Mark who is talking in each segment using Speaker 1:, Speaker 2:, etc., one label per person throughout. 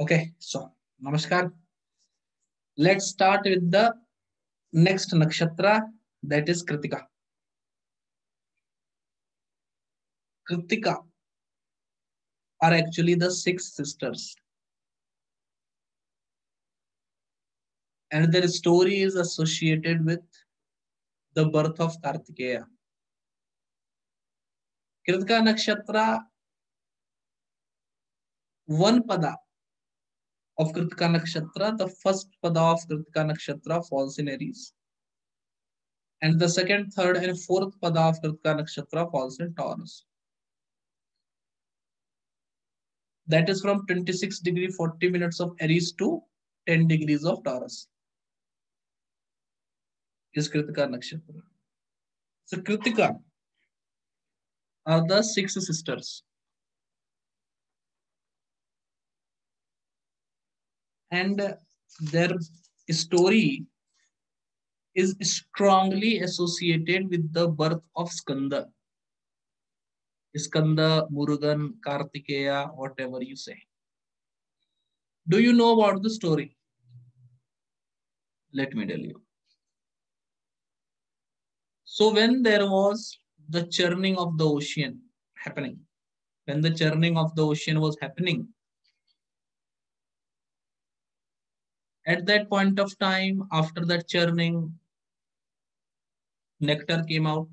Speaker 1: Okay, so namaskar. Let's start with the next nakshatra that is Kritika. Kritika are actually the six sisters. And their story is associated with the birth of Kartikeya. Kritika Nakshatra, one pada of Kritika Nakshatra, the first pada of Kritika Nakshatra falls in Aries. And the second, third, and fourth pada of Kritika Nakshatra falls in Taurus. That is from 26 degree 40 minutes of Aries to 10 degrees of Taurus. Is Kritika Nakshatra. So Kritika are the six sisters. And their story is strongly associated with the birth of Skanda. Skanda, Murugan, Kartikeya, whatever you say. Do you know about the story? Let me tell you. So when there was the churning of the ocean happening, when the churning of the ocean was happening, at that point of time, after that churning, nectar came out.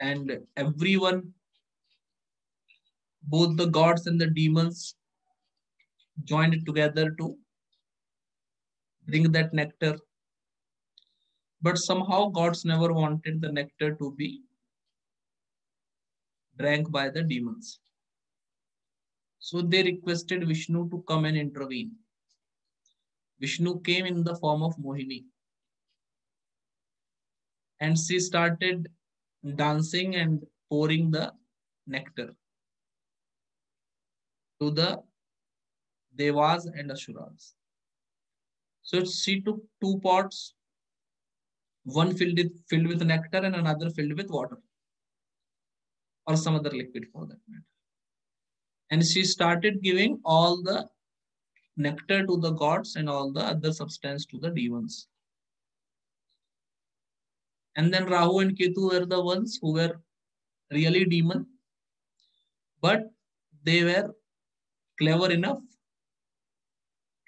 Speaker 1: And everyone, both the gods and the demons, joined together to bring that nectar. But somehow gods never wanted the nectar to be drank by the demons. So they requested Vishnu to come and intervene. Vishnu came in the form of Mohini. And she started dancing and pouring the nectar to the Devas and Asuras. So she took two pots, one filled with, filled with nectar and another filled with water or some other liquid for that matter and she started giving all the nectar to the gods and all the other substance to the demons. And then Rahu and Ketu were the ones who were really demon, but they were clever enough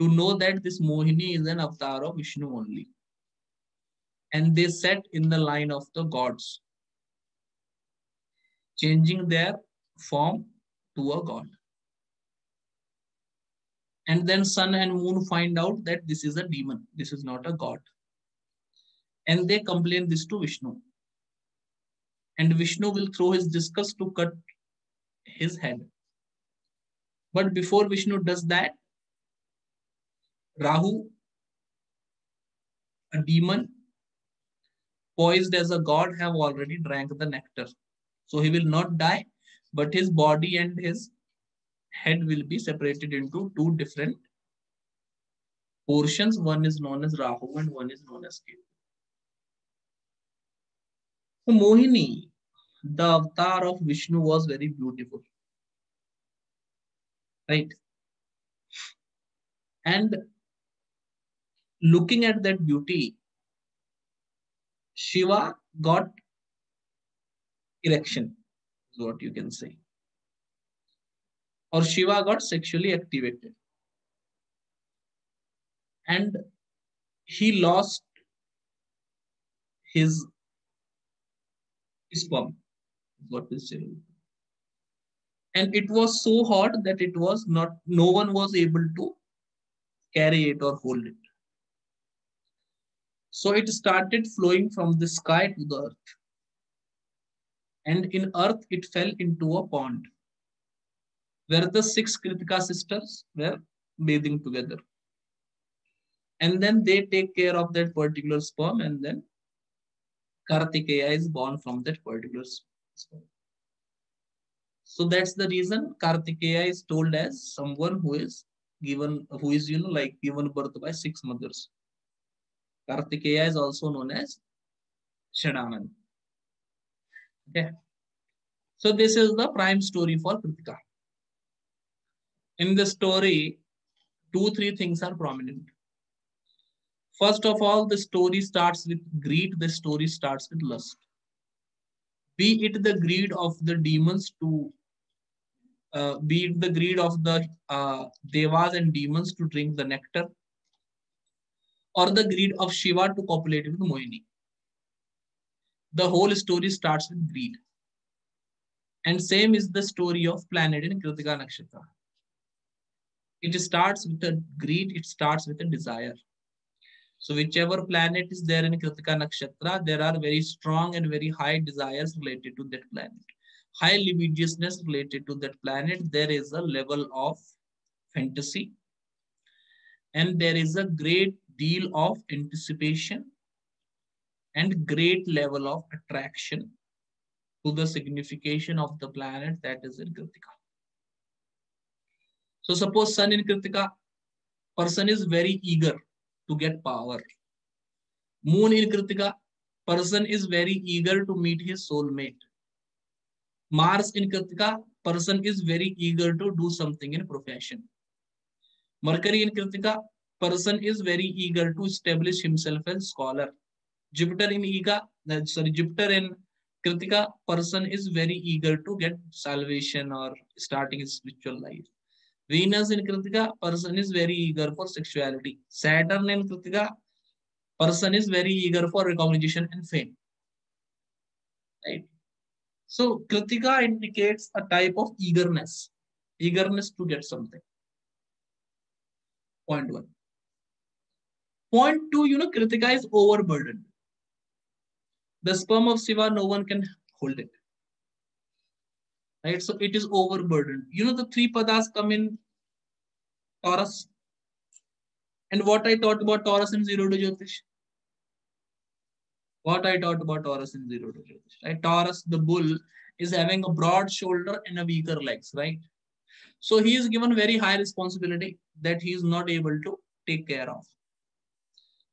Speaker 1: to know that this Mohini is an avatar of Vishnu only. And they sat in the line of the gods, changing their form to a god. And then sun and moon find out that this is a demon, this is not a god. And they complain this to Vishnu. And Vishnu will throw his discus to cut his head. But before Vishnu does that, Rahu, a demon, poised as a god, have already drank the nectar. So he will not die but his body and his head will be separated into two different portions. One is known as Rahu and one is known as Ketu. So Mohini, the avatar of Vishnu, was very beautiful. Right? And looking at that beauty, Shiva got erection is what you can say. Or Shiva got sexually activated. And he lost his sperm, what is. And it was so hot that it was not, no one was able to carry it or hold it. So it started flowing from the sky to the earth and in earth it fell into a pond where the six Kritika sisters were bathing together. And then they take care of that particular sperm and then Kartikeya is born from that particular sperm. So that's the reason Kartikeya is told as someone who is given, who is, you know, like given birth by six mothers. Kartikeya is also known as Shadanand. Okay. So this is the prime story for Kritika. in the story, two, three things are prominent. First of all, the story starts with greed, the story starts with lust. Be it the greed of the demons to, uh, be it the greed of the uh, devas and demons to drink the nectar, or the greed of Shiva to copulate with Mohini. The whole story starts with greed. And same is the story of planet in Kritika Nakshatra. It starts with a greed, it starts with a desire. So whichever planet is there in Kritika Nakshatra, there are very strong and very high desires related to that planet. High libidinousness related to that planet. There is a level of fantasy. And there is a great deal of anticipation and great level of attraction to the signification of the planet that is in Kritika. So suppose sun in Kritika, person is very eager to get power. Moon in Kritika, person is very eager to meet his soulmate. Mars in Kritika, person is very eager to do something in profession. Mercury in Kritika, person is very eager to establish himself as scholar. Jupiter in Ega, sorry, Jupiter in Kritika, person is very eager to get salvation or starting his spiritual life. Venus in Kritika, person is very eager for sexuality. Saturn in Kritika, person is very eager for recognition and fame. Right? So Kritika indicates a type of eagerness, eagerness to get something. Point one. Point two, you know, Kritika is overburdened. The sperm of Shiva, no one can hold it. Right? So it is overburdened. You know, the three padas come in Taurus. And what I taught about Taurus in zero to Jyotish. What I taught about Taurus in zero to Jyotish. Right? Taurus, the bull, is having a broad shoulder and a weaker legs, right? So he is given very high responsibility that he is not able to take care of.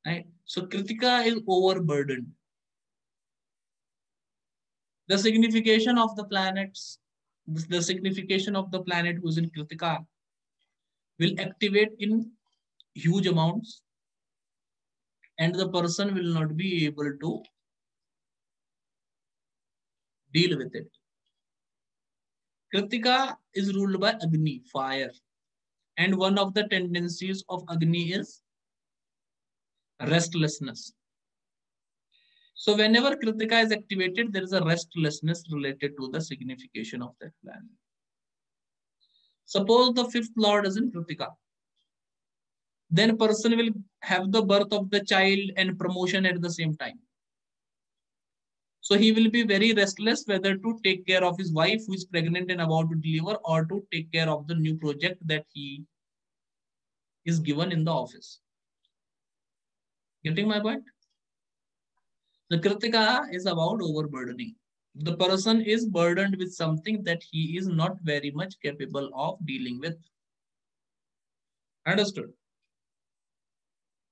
Speaker 1: Right? So Kritika is overburdened the signification of the planets, the signification of the planet who's in Kritika will activate in huge amounts and the person will not be able to deal with it. Kritika is ruled by Agni, fire. And one of the tendencies of Agni is restlessness. So whenever Kritika is activated, there is a restlessness related to the signification of that planet. Suppose the fifth lord is in Kritika. Then person will have the birth of the child and promotion at the same time. So he will be very restless whether to take care of his wife who is pregnant and about to deliver or to take care of the new project that he is given in the office. Getting my point? The Kritika is about overburdening. The person is burdened with something that he is not very much capable of dealing with. Understood?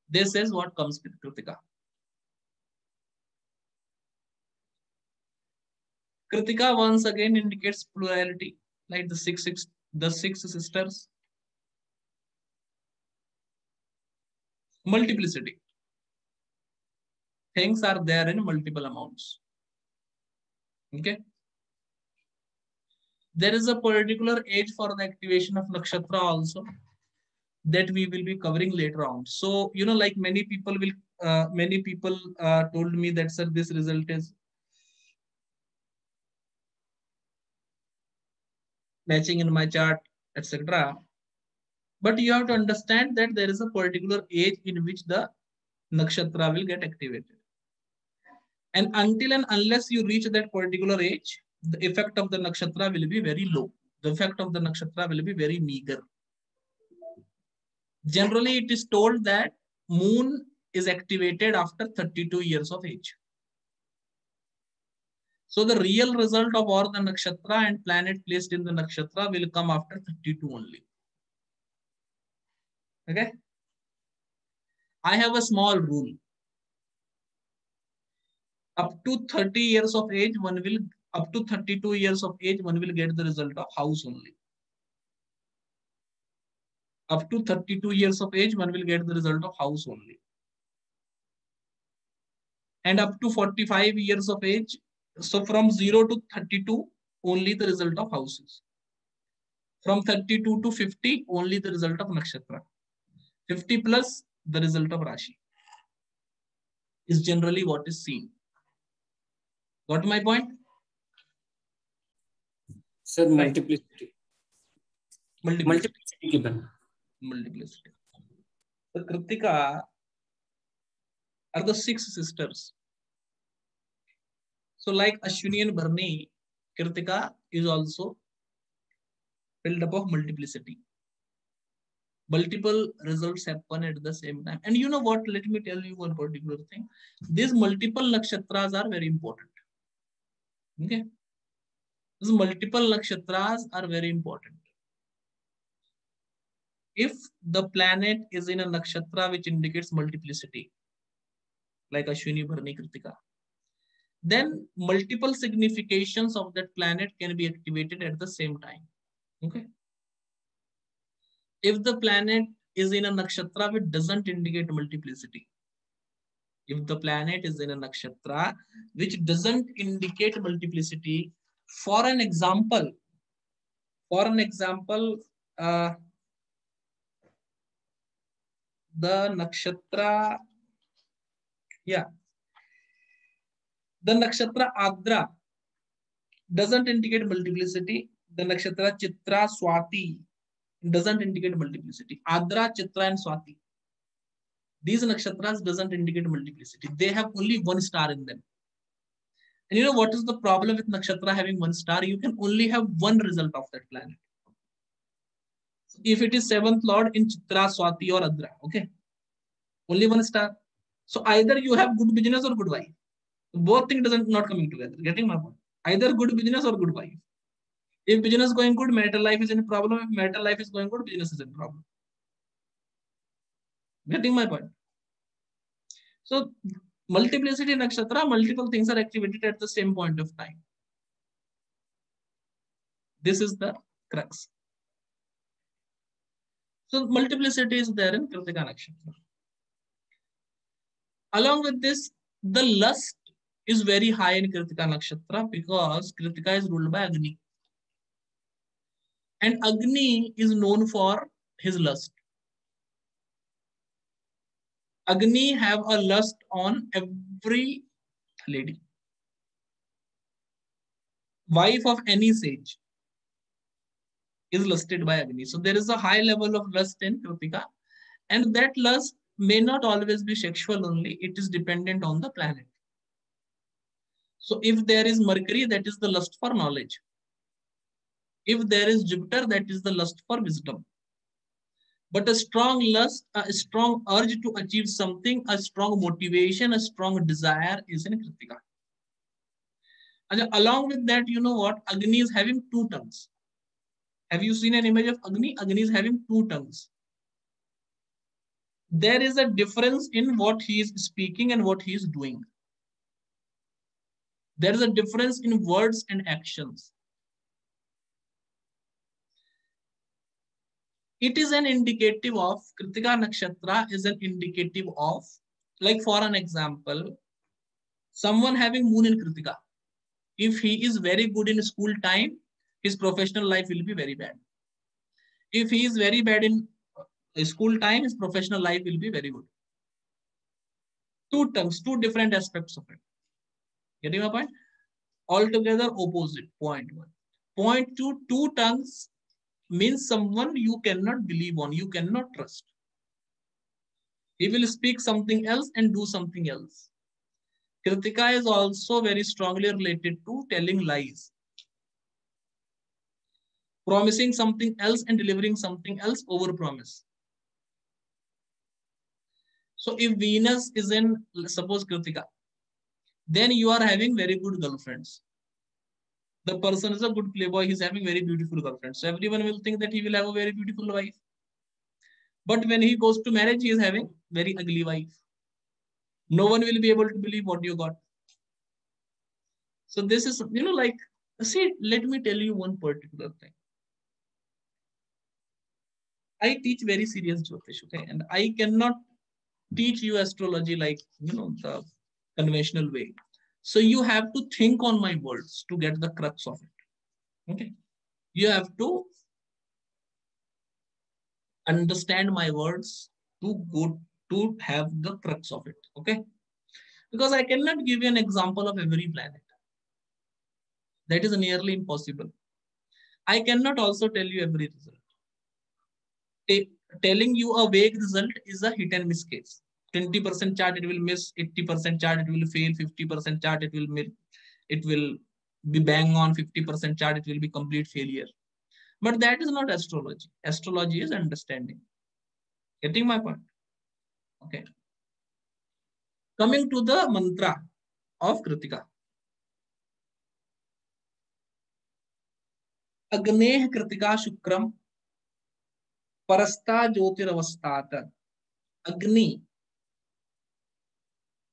Speaker 1: This is what comes with Kritika. Kritika once again indicates plurality, like the six, six the six sisters. Multiplicity things are there in multiple amounts. Okay. There is a particular age for the activation of nakshatra also that we will be covering later on. So, you know, like many people will, uh, many people uh, told me that, sir, this result is matching in my chart, etc. But you have to understand that there is a particular age in which the nakshatra will get activated. And until and unless you reach that particular age, the effect of the nakshatra will be very low. The effect of the nakshatra will be very meager. Generally, it is told that moon is activated after 32 years of age. So the real result of all the nakshatra and planet placed in the nakshatra will come after 32 only. Okay. I have a small rule up to 30 years of age, one will, up to 32 years of age, one will get the result of house only. Up to 32 years of age, one will get the result of house only. And up to 45 years of age, so from 0 to 32, only the result of houses. From 32 to 50, only the result of nakshatra. 50 plus, the result of Rashi. Is generally what is seen. Got my point?
Speaker 2: Sir, multiplicity.
Speaker 1: Multiplicity.
Speaker 2: Multiplicity given.
Speaker 1: Multiplicity. The Kritika are the six sisters. So like Ashwini and Bharani, Kritika is also built up of multiplicity. Multiple results happen at the same time. And you know what? Let me tell you one particular thing. These multiple nakshatras are very important. Okay. These multiple nakshatras are very important. If the planet is in a nakshatra which indicates multiplicity, like Ashwini, Bharani, Kritika, then multiple significations of that planet can be activated at the same time. Okay. If the planet is in a nakshatra which doesn't indicate multiplicity, if the planet is in a nakshatra which doesn't indicate multiplicity, for an example, for an example, uh, the nakshatra, yeah, the nakshatra Adra doesn't indicate multiplicity. The nakshatra Chitra Swati doesn't indicate multiplicity. Adra, Chitra, and Swati. These nakshatras doesn't indicate multiplicity. They have only one star in them. And you know what is the problem with nakshatra having one star? You can only have one result of that planet. So if it is seventh lord in Chitra, Swati, or Adra, okay, only one star. So either you have good business or good wife both things doesn't not coming together. Getting my point? Either good business or good wife. If business going good, marital life is in problem. If marital life is going good, business is in problem. Getting my point? So multiplicity nakshatra, multiple things are activated at the same point of time. This is the crux. So multiplicity is there in Kritika nakshatra. Along with this, the lust is very high in Kritika Nakshatra because Kritika is ruled by Agni. And Agni is known for his lust. Agni have a lust on every lady. Wife of any sage is lusted by Agni. So there is a high level of lust in Kritika. And that lust may not always be sexual only. It is dependent on the planet. So if there is Mercury, that is the lust for knowledge. If there is Jupiter, that is the lust for wisdom. But a strong lust, a strong urge to achieve something, a strong motivation, a strong desire is in Kritika. And along with that, you know what? Agni is having two tongues. Have you seen an image of Agni? Agni is having two tongues. There is a difference in what he is speaking and what he is doing. There is a difference in words and actions. It is an indicative of, Kritika Nakshatra is an indicative of, like for an example, someone having moon in Kritika. If he is very good in school time, his professional life will be very bad. If he is very bad in uh, school time, his professional life will be very good. Two terms, two different aspects of it. Getting my point? Altogether opposite, point one. Point two, two tongues means someone you cannot believe on, you cannot trust. He will speak something else and do something else. Kritika is also very strongly related to telling lies. Promising something else and delivering something else over promise. So if Venus is in, suppose Kritika, then you are having very good girlfriends. The person is a good playboy, he's having very beautiful girlfriend So everyone will think that he will have a very beautiful wife. But when he goes to marriage, he is having very ugly wife. No one will be able to believe what you got. So this is, you know, like, see, let me tell you one particular thing. I teach very serious Jyotish, okay? And I cannot teach you astrology like, you know, the conventional way. So you have to think on my words to get the crux of it. Okay. You have to understand my words to go to have the crux of it. Okay. Because I cannot give you an example of every planet. That is nearly impossible. I cannot also tell you every result. T telling you a vague result is a hit and miss case. 20% chart it will miss, 80% chart it will fail, 50% chart it will miss, it will be bang on, 50% chart it will be complete failure. But that is not astrology. Astrology is understanding. Getting my point? Okay. Coming to the mantra of Kritika. अग्नेह Kritika शुक्रम परस्ता ज्योतिरवस्थात अग्नि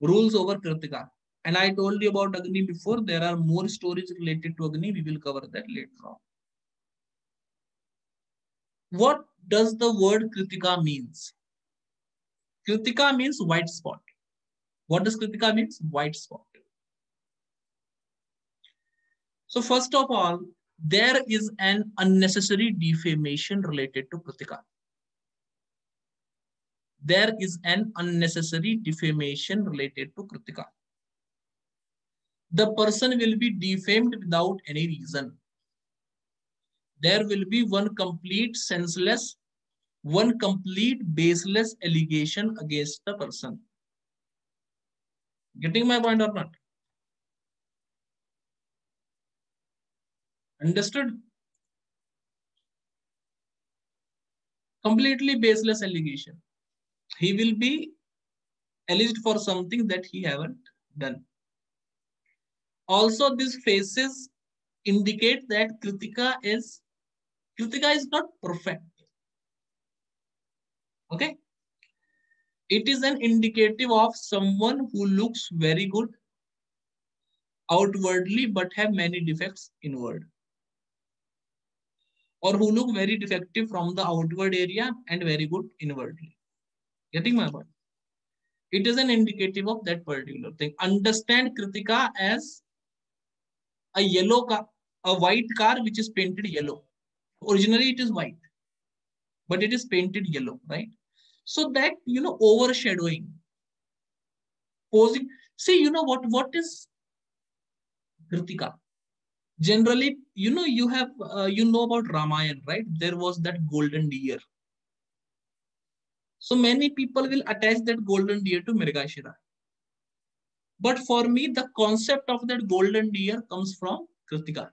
Speaker 1: rules over kritika. And i told you about agni before there are more stories related to agni. We will cover that later on. What does the word kritika means? Kritika means white spot. What does kritika means? White spot. So first of all there is an unnecessary defamation related to Kritika. There is an unnecessary defamation related to Kritika. The person will be defamed without any reason. There will be one complete senseless, one complete baseless allegation against the person. Getting my point or not? Understood? Completely baseless allegation. He will be alleged for something that he haven't done. Also, these faces indicate that Kritika is Kritika is not perfect. Okay. It is an indicative of someone who looks very good outwardly but have many defects inward or who look very defective from the outward area and very good inwardly. Getting my point? It is an indicative of that particular thing. Understand Kritika as a yellow car, a white car which is painted yellow. Originally it is white, but it is painted yellow, right? So that, you know, overshadowing, posing. See, you know what, what is Kritika? generally you know you have uh, you know about ramayan right there was that golden deer so many people will attach that golden deer to mirgashira but for me the concept of that golden deer comes from kritika.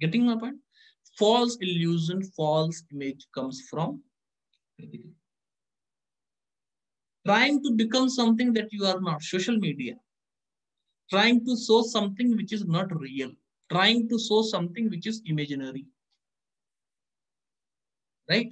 Speaker 1: Getting my point? False illusion false image comes from kritika. Trying to become something that you are not social media. Trying to show something which is not real, trying to show something which is imaginary. Right?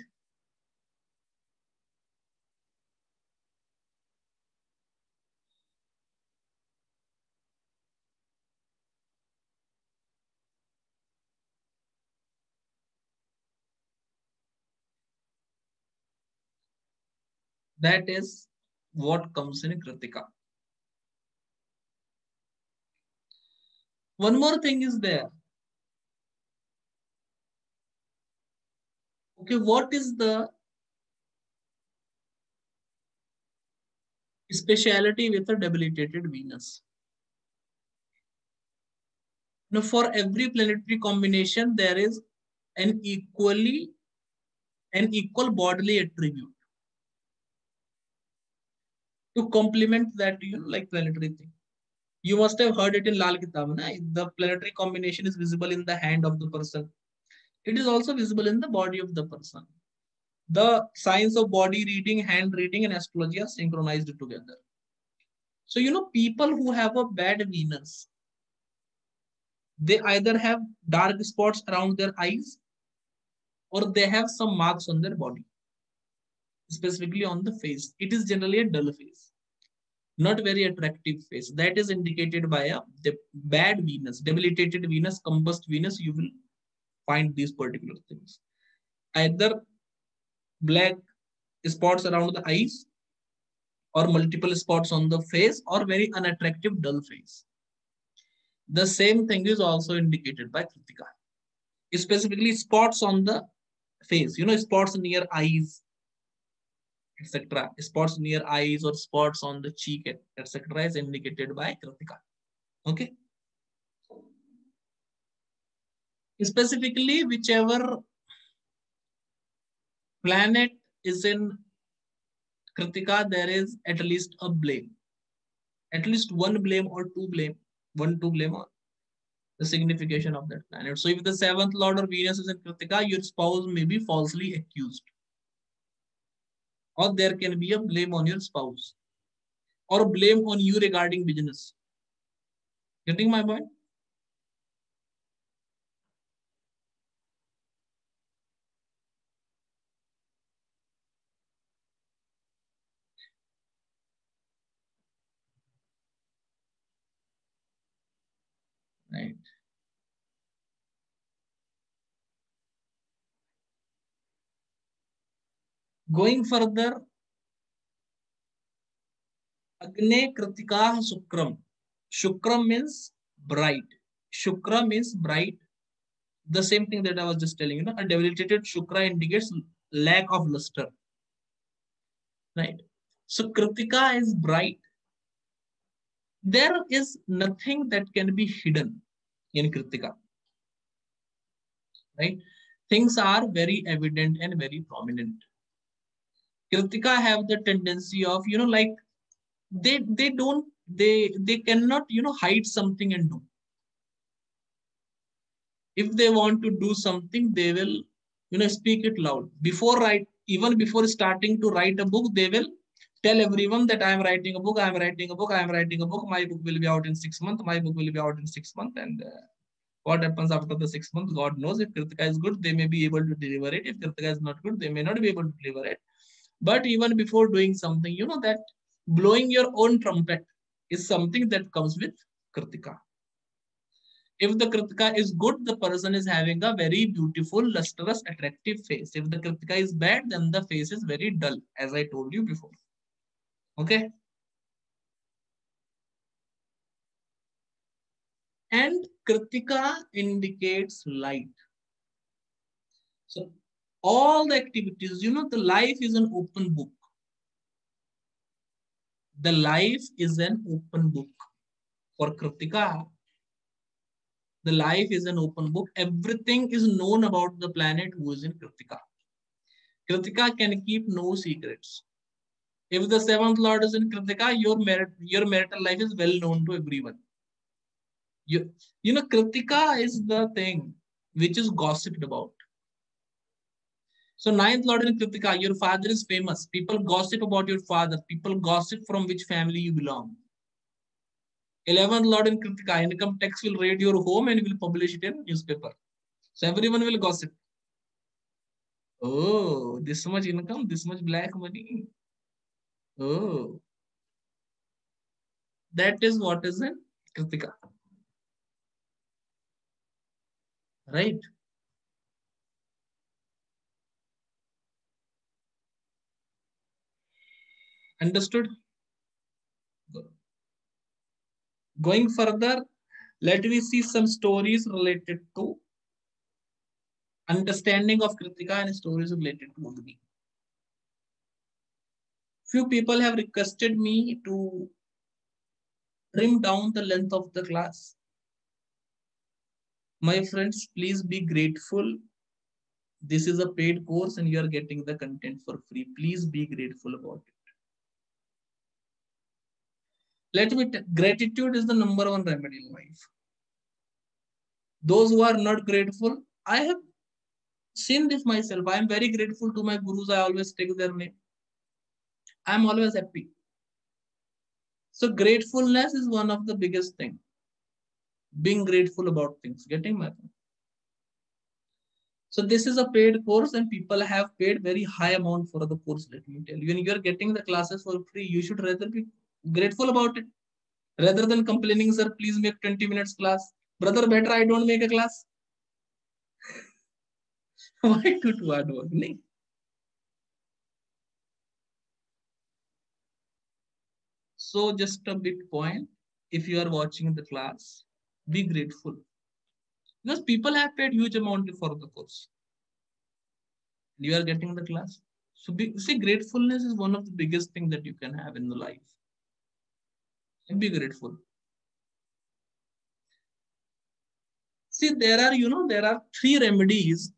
Speaker 1: That is what comes in Kritika. One more thing is there. Okay, what is the speciality with a debilitated Venus? Now, for every planetary combination, there is an equally an equal bodily attribute to complement that you know, like planetary thing. You must have heard it in Lal Kitab. Na? The planetary combination is visible in the hand of the person. It is also visible in the body of the person. The science of body reading, hand reading, and astrology are synchronized together. So, you know, people who have a bad Venus, they either have dark spots around their eyes or they have some marks on their body, specifically on the face. It is generally a dull face not very attractive face. That is indicated by a the bad Venus, debilitated Venus, combust Venus. You will find these particular things. either black spots around the eyes or multiple spots on the face or very unattractive dull face. The same thing is also indicated by Kritika. Specifically spots on the face, you know, spots near eyes, etc. Spots near eyes or spots on the cheek, etc. is indicated by Kritika. Okay. Specifically, whichever planet is in Kritika, there is at least a blame. At least one blame or two blame, one, two blame on the signification of that planet. So if the seventh lord or Venus is in Kritika, your spouse may be falsely accused. Or there can be a blame on your spouse. Or blame on you regarding business. Getting my point? right going further agne kritika shukram shukram means bright shukra means bright the same thing that i was just telling you know a debilitated shukra indicates lack of luster right so kritika is bright there is nothing that can be hidden in Kritika. Right? Things are very evident and very prominent. Kritika have the tendency of, you know, like they they don't they they cannot, you know, hide something and do. If they want to do something, they will, you know, speak it loud. Before write, even before starting to write a book, they will tell everyone that I am writing a book, I am writing a book, I am writing a book, my book will be out in six months, my book will be out in six months. And uh, what happens after the six months, God knows. If Kritika is good, they may be able to deliver it. If Kritika is not good, they may not be able to deliver it. But even before doing something, you know that blowing your own trumpet is something that comes with Kritika. If the Kritika is good, the person is having a very beautiful, lustrous, attractive face. If the Kritika is bad, then the face is very dull, as I told you before. Okay. And Kritika indicates light. So all the activities, you know, the life is an open book. The life is an open book. For Kritika, the life is an open book. Everything is known about the planet who is in Kritika. Kritika can keep no secrets. If the seventh lord is in Kritika, your merit, your marital life is well known to everyone. You, you know, Kritika is the thing which is gossiped about. So ninth lord in Kritika, your father is famous. People gossip about your father. People gossip from which family you belong. Eleventh lord in Kritika, income tax will raid your home and will publish it in newspaper. So everyone will gossip. Oh, this much income, this much black money. Oh. That is what is in Kritika. Right? Understood? Going further, let me see some stories related to understanding of Kritika and stories related to Agni few people have requested me to trim down the length of the class. My friends, please be grateful. This is a paid course and you are getting the content for free. Please be grateful about it. Let me, gratitude is the number one remedy in life. Those who are not grateful, I have seen this myself. I am very grateful to my gurus. I always take their name. I'm always happy. So gratefulness is one of the biggest thing. Being grateful about things, getting my point. So this is a paid course and people have paid very high amount for the course. Let me tell you, when you're getting the classes for free, you should rather be grateful about it. Rather than complaining, sir, please make 20 minutes class. Brother, better I don't make a class. Why to toward Agni? So just a bit point. If you are watching the class, be grateful. Because people have paid huge amount for the course. You are getting the class. So be, see, gratefulness is one of the biggest thing that you can have in the life. And be grateful. See, there are, you know, there are three remedies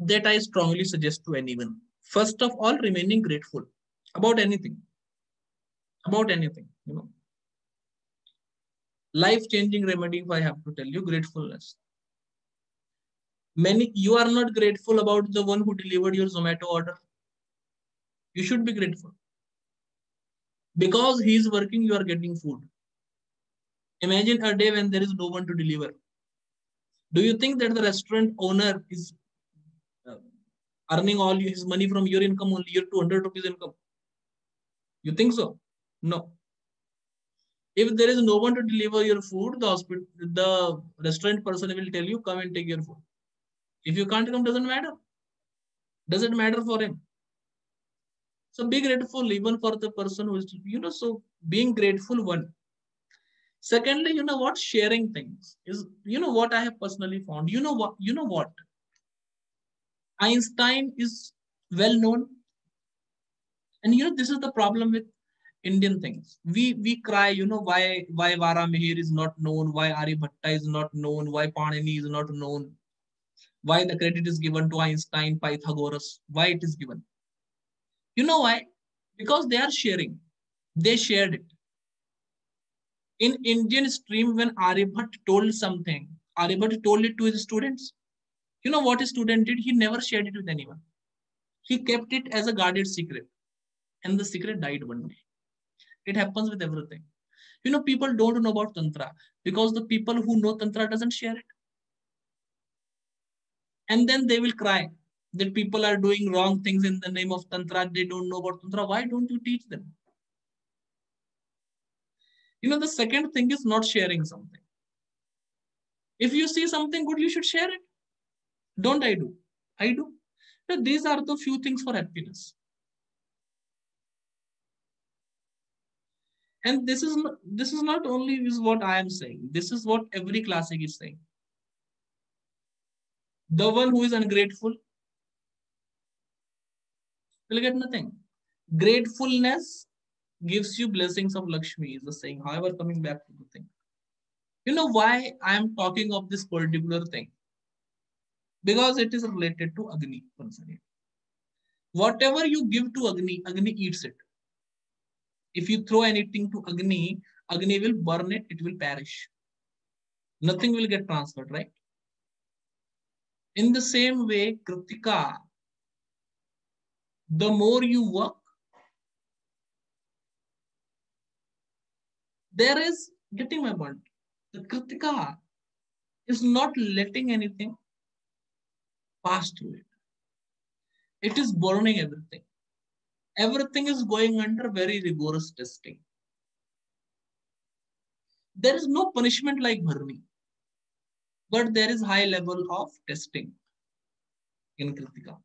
Speaker 1: that I strongly suggest to anyone. First of all, remaining grateful about anything. About anything, you know. Life-changing remedy, if I have to tell you, gratefulness. Many you are not grateful about the one who delivered your Zomato order. You should be grateful. Because he is working, you are getting food. Imagine a day when there is no one to deliver do you think that the restaurant owner is uh, earning all his money from your income only, your 200 rupees income? You think so? No. If there is no one to deliver your food, the hospital, the restaurant person will tell you, come and take your food. If you can't come, doesn't matter. Doesn't matter for him. So be grateful even for the person who is, you know, so being grateful one. Secondly you know what? Sharing things is you know what i have personally found? You know what you know what? Einstein is well known. And you know this is the problem with indian things. We we cry you know why why Varahmihir is not known? Why aryabhatta is not known? Why panini is not known? Why the credit is given to einstein pythagoras? Why it is given you know why because they are sharing they shared it in Indian stream, when Aryabhat told something, Aryabhat told it to his students. You know what his student did? He never shared it with anyone. He kept it as a guarded secret. And the secret died one day. It happens with everything. You know, people don't know about Tantra because the people who know Tantra doesn't share it. And then they will cry that people are doing wrong things in the name of Tantra. They don't know about Tantra. Why don't you teach them? You know, the second thing is not sharing something. If you see something good, you should share it. Don't I do? I do. So these are the few things for happiness. And this is not, this is not only is what I am saying. This is what every classic is saying. The one who is ungrateful will get nothing. Gratefulness gives you blessings of Lakshmi is the saying. However, coming back to the thing. You know why I am talking of this particular thing? Because it is related to Agni. Whatever you give to Agni, Agni eats it. If you throw anything to Agni, Agni will burn it, it will perish. Nothing will get transferred, right? In the same way, Kritika, the more you work, there is getting my point. The Kritika is not letting anything pass through it. It is burning everything. Everything is going under very rigorous testing. There is no punishment like burning, but there is high level of testing in Kritika.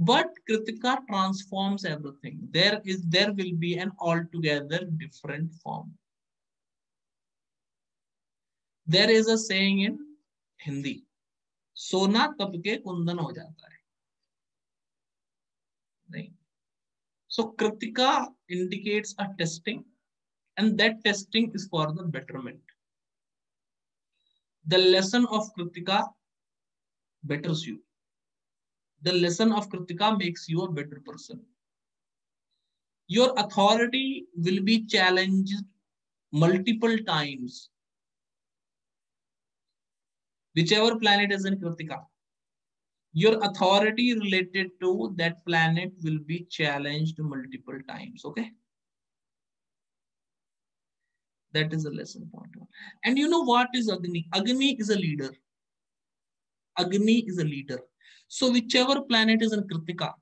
Speaker 1: But Kritika transforms everything. There is there will be an altogether different form. There is a saying in Hindi. सोना तप के कुंदन हो जाता है नहीं so kritika indicates a testing and that testing is for the betterment the lesson of kritika betters you the lesson of Kritika makes you a better person. Your authority will be challenged multiple times. Whichever planet is in Kritika, your authority related to that planet will be challenged multiple times. Okay. That is the lesson point. And you know what is Agni? Agni is a leader. Agni is a leader. So whichever planet is in Kritika,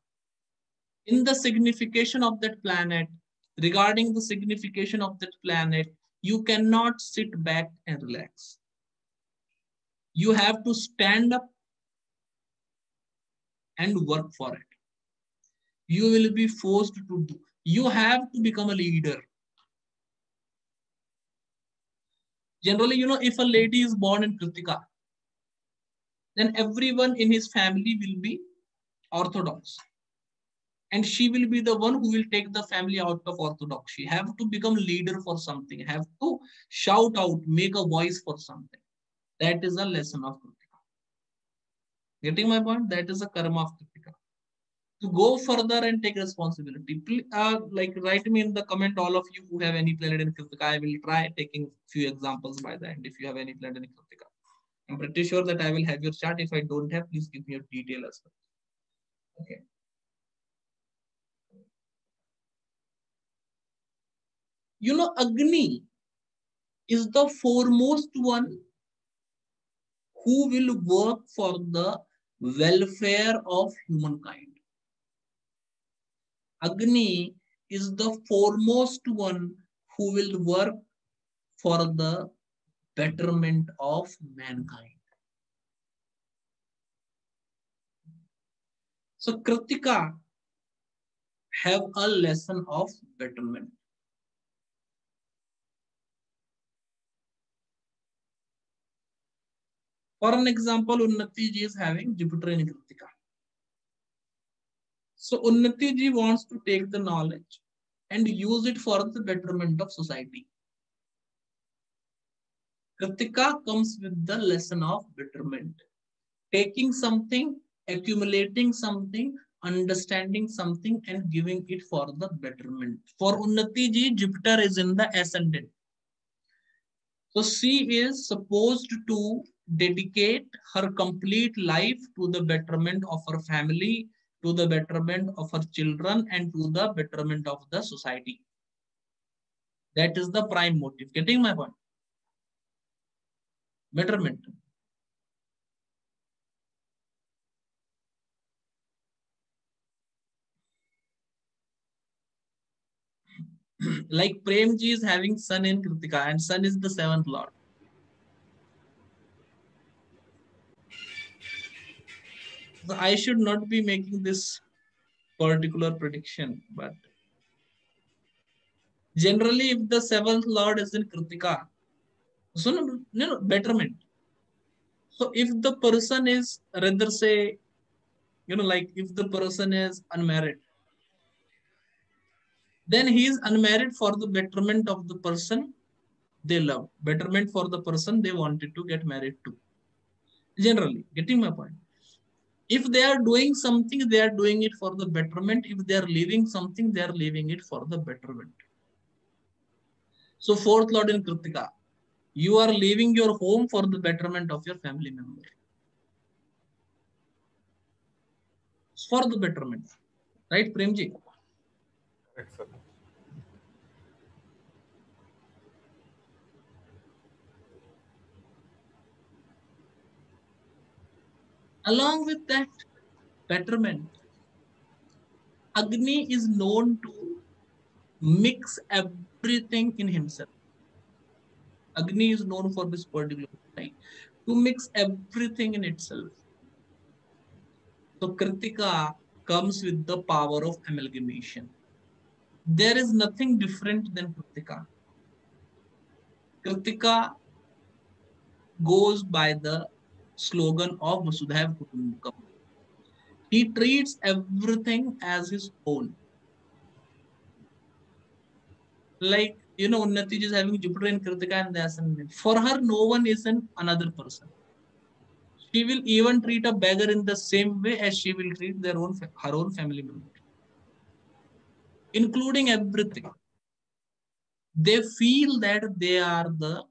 Speaker 1: in the signification of that planet, regarding the signification of that planet, you cannot sit back and relax. You have to stand up and work for it. You will be forced to do. You have to become a leader. Generally, you know, if a lady is born in Kritika, then everyone in his family will be orthodox. And she will be the one who will take the family out of orthodoxy. Have to become leader for something. Have to shout out make a voice for something. That is a lesson of kritika. Getting my point? That is a karma of kritika. To go further and take responsibility. Uh, like write me in the comment all of you who have any planet in kritika. I will try taking few examples by the end if you have any planet in kritika I'm pretty sure that I will have your chart. If I don't have, please give me your detail as well. Okay. You know, Agni is the foremost one who will work for the welfare of humankind. Agni is the foremost one who will work for the betterment of mankind. So Kritika have a lesson of betterment. For an example, Unnati ji is having Jupiter in Kritika. So Unnati ji wants to take the knowledge and use it for the betterment of society. Kritika comes with the lesson of betterment. Taking something, accumulating something, understanding something and giving it for the betterment. For Unnati ji, Jupiter is in the ascendant. So she is supposed to dedicate her complete life to the betterment of her family, to the betterment of her children, and to the betterment of the society. That is the prime motive. Getting my point? Betterment. like Premji is having sun in Kritika and sun is the seventh lord. So I should not be making this particular prediction, but generally if the seventh lord is in Kritika, so no, no, no betterment. So if the person is rather say you know like if the person is unmarried then he is unmarried for the betterment of the person they love betterment for the person they wanted to get married to. Generally getting my point? If they are doing something they are doing it for the betterment. If they are leaving something they are leaving it for the betterment. So fourth lord in kritika you are leaving your home for the betterment of your family member. For the betterment. Right, Premji? Sir. Along with that betterment, Agni is known to mix everything in himself. Agni is known for this particular thing to mix everything in itself. So Kritika comes with the power of amalgamation. There is nothing different than Kritika. Kritika goes by the slogan of Vasudhaiva Kutumbakam. He treats everything as his own. Like you know, Unnati is having Jupiter in Kritika and the ascendant. For her, no one is an another person. She will even treat a beggar in the same way as she will treat their own her own family member, including everything. They feel that they are the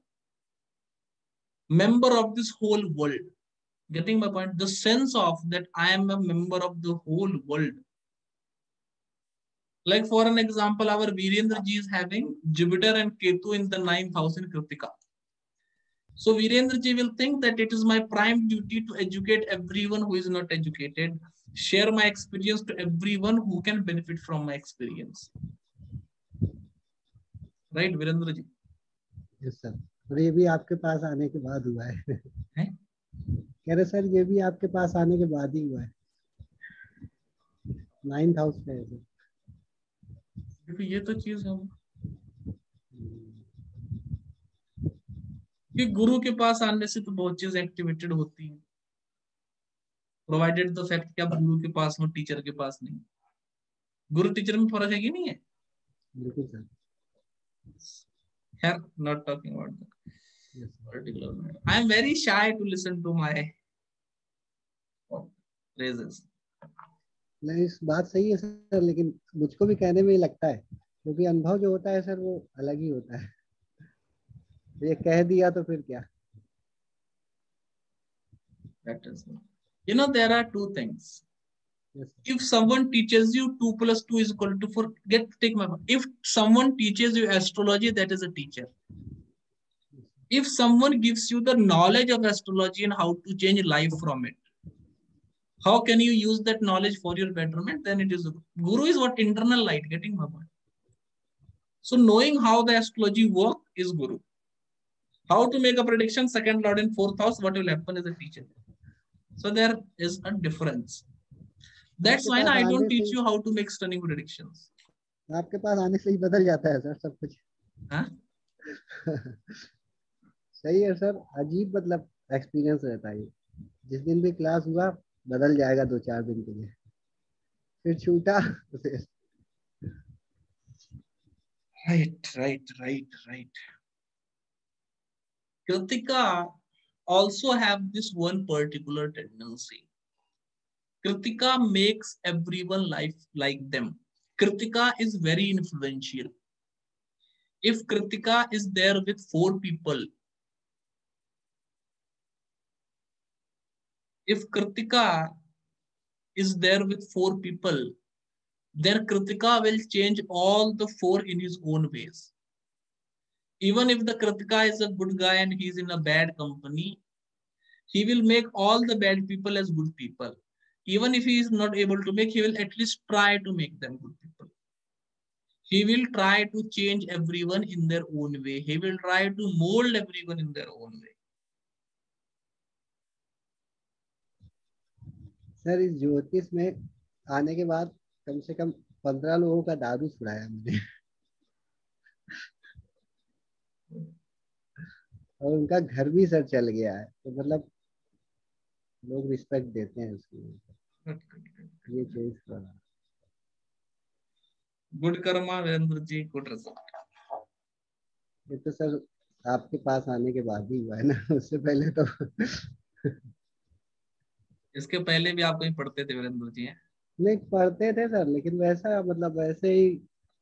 Speaker 1: member of this whole world. Getting my point? The sense of that I am a member of the whole world like for an example, our Virendra ji is having Jupiter and Ketu in the ninth house in Kritika. So Virendra ji will think that it is my prime duty to educate everyone who is not educated, share my experience to everyone who can benefit from my experience. Right, Virendra ji?
Speaker 3: Yes, sir. और ये भी आपके पास आने के बाद हुआ है,
Speaker 1: है?
Speaker 3: कह रहे सर ये भी आपके पास आने के बाद ही हुआ है नाइन्थ हाउस पे है सर
Speaker 1: देखो ये तो चीज़ है कि गुरु के पास आने से तो बहुत चीज़ एक्टिवेटेड होती है। प्रोवाइडेड द फैक्ट कि आप गुरु के पास हो टीचर के पास नहीं। गुरु टीचर में फ़र्क है कि नहीं है?
Speaker 3: बिल्कुल sir.
Speaker 1: Here, not talking about that
Speaker 3: Yes, sir.
Speaker 1: particular matter. I am very shy to listen to my praises.
Speaker 3: नहीं इस बात सही है सर लेकिन मुझको भी कहने में ही लगता है क्योंकि अनुभव जो होता है सर वो अलग ही होता है ये कह दिया तो फिर क्या
Speaker 1: you know, there are two things.
Speaker 3: Yes.
Speaker 1: If someone teaches you two plus two is equal to four, get take my. If someone teaches you astrology, that is a teacher. If someone gives you the knowledge of astrology and how to change life from it, how can you use that knowledge for your betterment? Then it is guru is what internal light getting my point. So knowing how the astrology work is guru. How to make a prediction, second lord in fourth house, what will happen is a teacher. So there is a difference. That's why I don't teach you how to make stunning predictions.
Speaker 3: आपके पास आने से ही बदल जाता है sir सब कुछ
Speaker 1: हाँ?
Speaker 3: सही है सर अजीब मतलब एक्सपीरियंस रहता है ये जिस दिन भी क्लास हुआ बदल जाएगा दो चार दिन के लिए। फिर छूटा
Speaker 1: right right right right Krittika also have this one particular tendency Krittika makes every one life like them Krittika is very influential if Krittika is there with four people if Kritika is there with four people, then Kritika will change all the four in his own ways. Even if the Kritika is a good guy and he's in a bad company, he will make all the bad people as good people. Even if he is not able to make, he will at least try to make them good people. He will try to change everyone in their own way. He will try to mold everyone in their own way.
Speaker 3: Sir इस ज्योतिष में आने के बाद कम से कम पंद्रह लोगों का दारू छुड़ाया मैंने। और उनका घर भी सर चल गया है तो मतलब लोग रिस्पेक्ट देते हैं उसकी ये चीज़ बड़ा
Speaker 1: Good karma, Virendra ji, good result.
Speaker 3: ये तो सर आपके पास आने के बाद ही हुआ है ना उससे पहले तो।
Speaker 1: इसके पहले भी आप कहीं पढ़ते थे वीरेंद्र जी हैं?
Speaker 3: नहीं पढ़ते थे सर लेकिन वैसा मतलब वैसे ही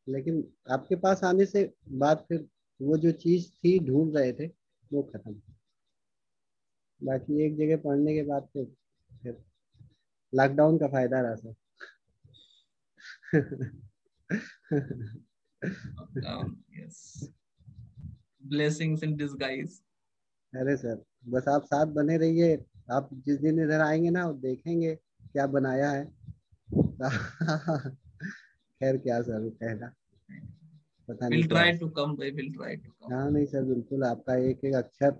Speaker 3: लेकिन आपके पास आने से बाद फिर वो जो चीज़ थी ढूंढ रहे थे वो खत्म बाकी एक जगह पढ़ने के बाद फिर फिर लॉकडाउन का फ़ायदा रहा सर.
Speaker 1: Blessings in disguise.
Speaker 3: अरे सर बस आप साथ बने रहिए आप जिस दिन इधर आएँगे ना देखेंगे क्या बनाया है। खैर क्या सर कहना। पता नहीं
Speaker 1: We'll to come,
Speaker 3: हाँ नहीं सर बिल्कुल आपका एक एक अक्षर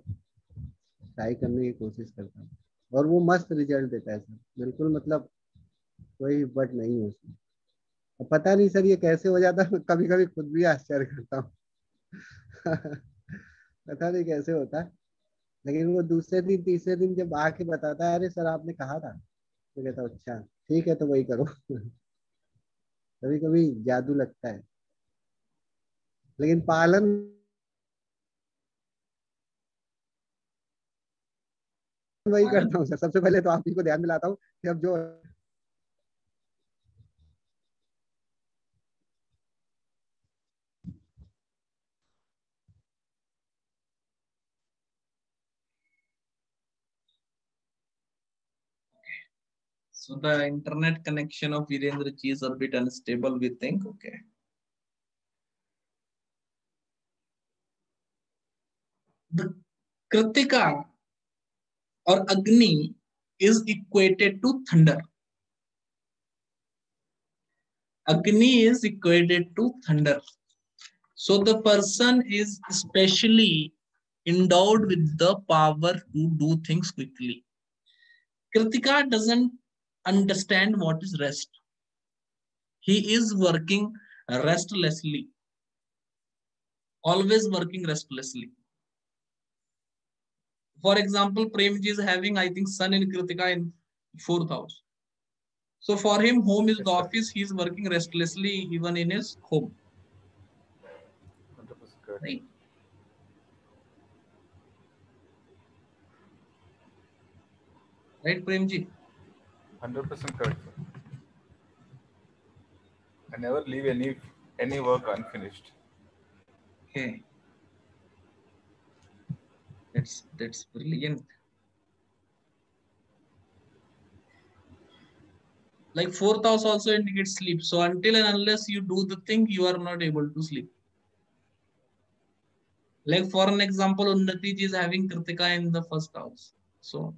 Speaker 3: ट्राई करने की कोशिश करता हूँ। और वो मस्त रिज़ल्ट देता है सर। बिल्कुल मतलब कोई बट नहीं है उसमें। पता नहीं सर ये कैसे हो जाता है कभी कभी खुद भी आश्चर्य करता हूँ। पता नहीं कैसे होता है। लेकिन वो दूसरे दिन, तीसरे दिन जब आके बताता है, अरे सर, आपने कहा था? तो कहता अच्छा ठीक है तो वही करो। कभी कभी जादू लगता है। लेकिन पालन वही करता हूँ, सर। सबसे पहले तो आप ही को ध्यान दिलाता हूँ कि अब जो
Speaker 1: So the internet connection of Virendra ji is a bit unstable, we think. Okay. The Kritika or Agni is equated to thunder. Agni is equated to thunder. So the person is especially endowed with the power to do things quickly. Kritika doesn't understand what is rest. He is working restlessly. Always working restlessly. For example, Premji is having, I think, Sun in Kritika in fourth house. So for him, home is the office. He is working restlessly even in his home. Right. Right, Premji?
Speaker 4: 100% correct. I never leave any any work unfinished.
Speaker 1: Okay. That's that's brilliant. Like fourth house also indicates sleep. So until and unless you do the thing, you are not able to sleep. Like for an example, Unnati is having Kritika in the first house. So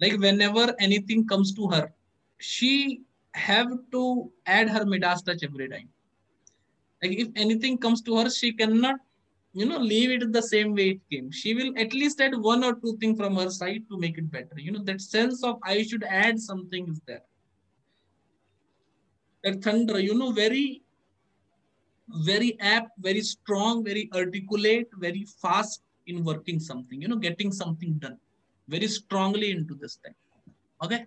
Speaker 1: like whenever anything comes to her, she have to add her Midas touch every time. Like if anything comes to her, she cannot, you know, leave it the same way it came. She will at least add one or two things from her side to make it better. You know, that sense of I should add something is there. That thunder, you know, very, very apt, very strong, very articulate, very fast in working something, you know, getting something done. Very strongly into this thing. Okay.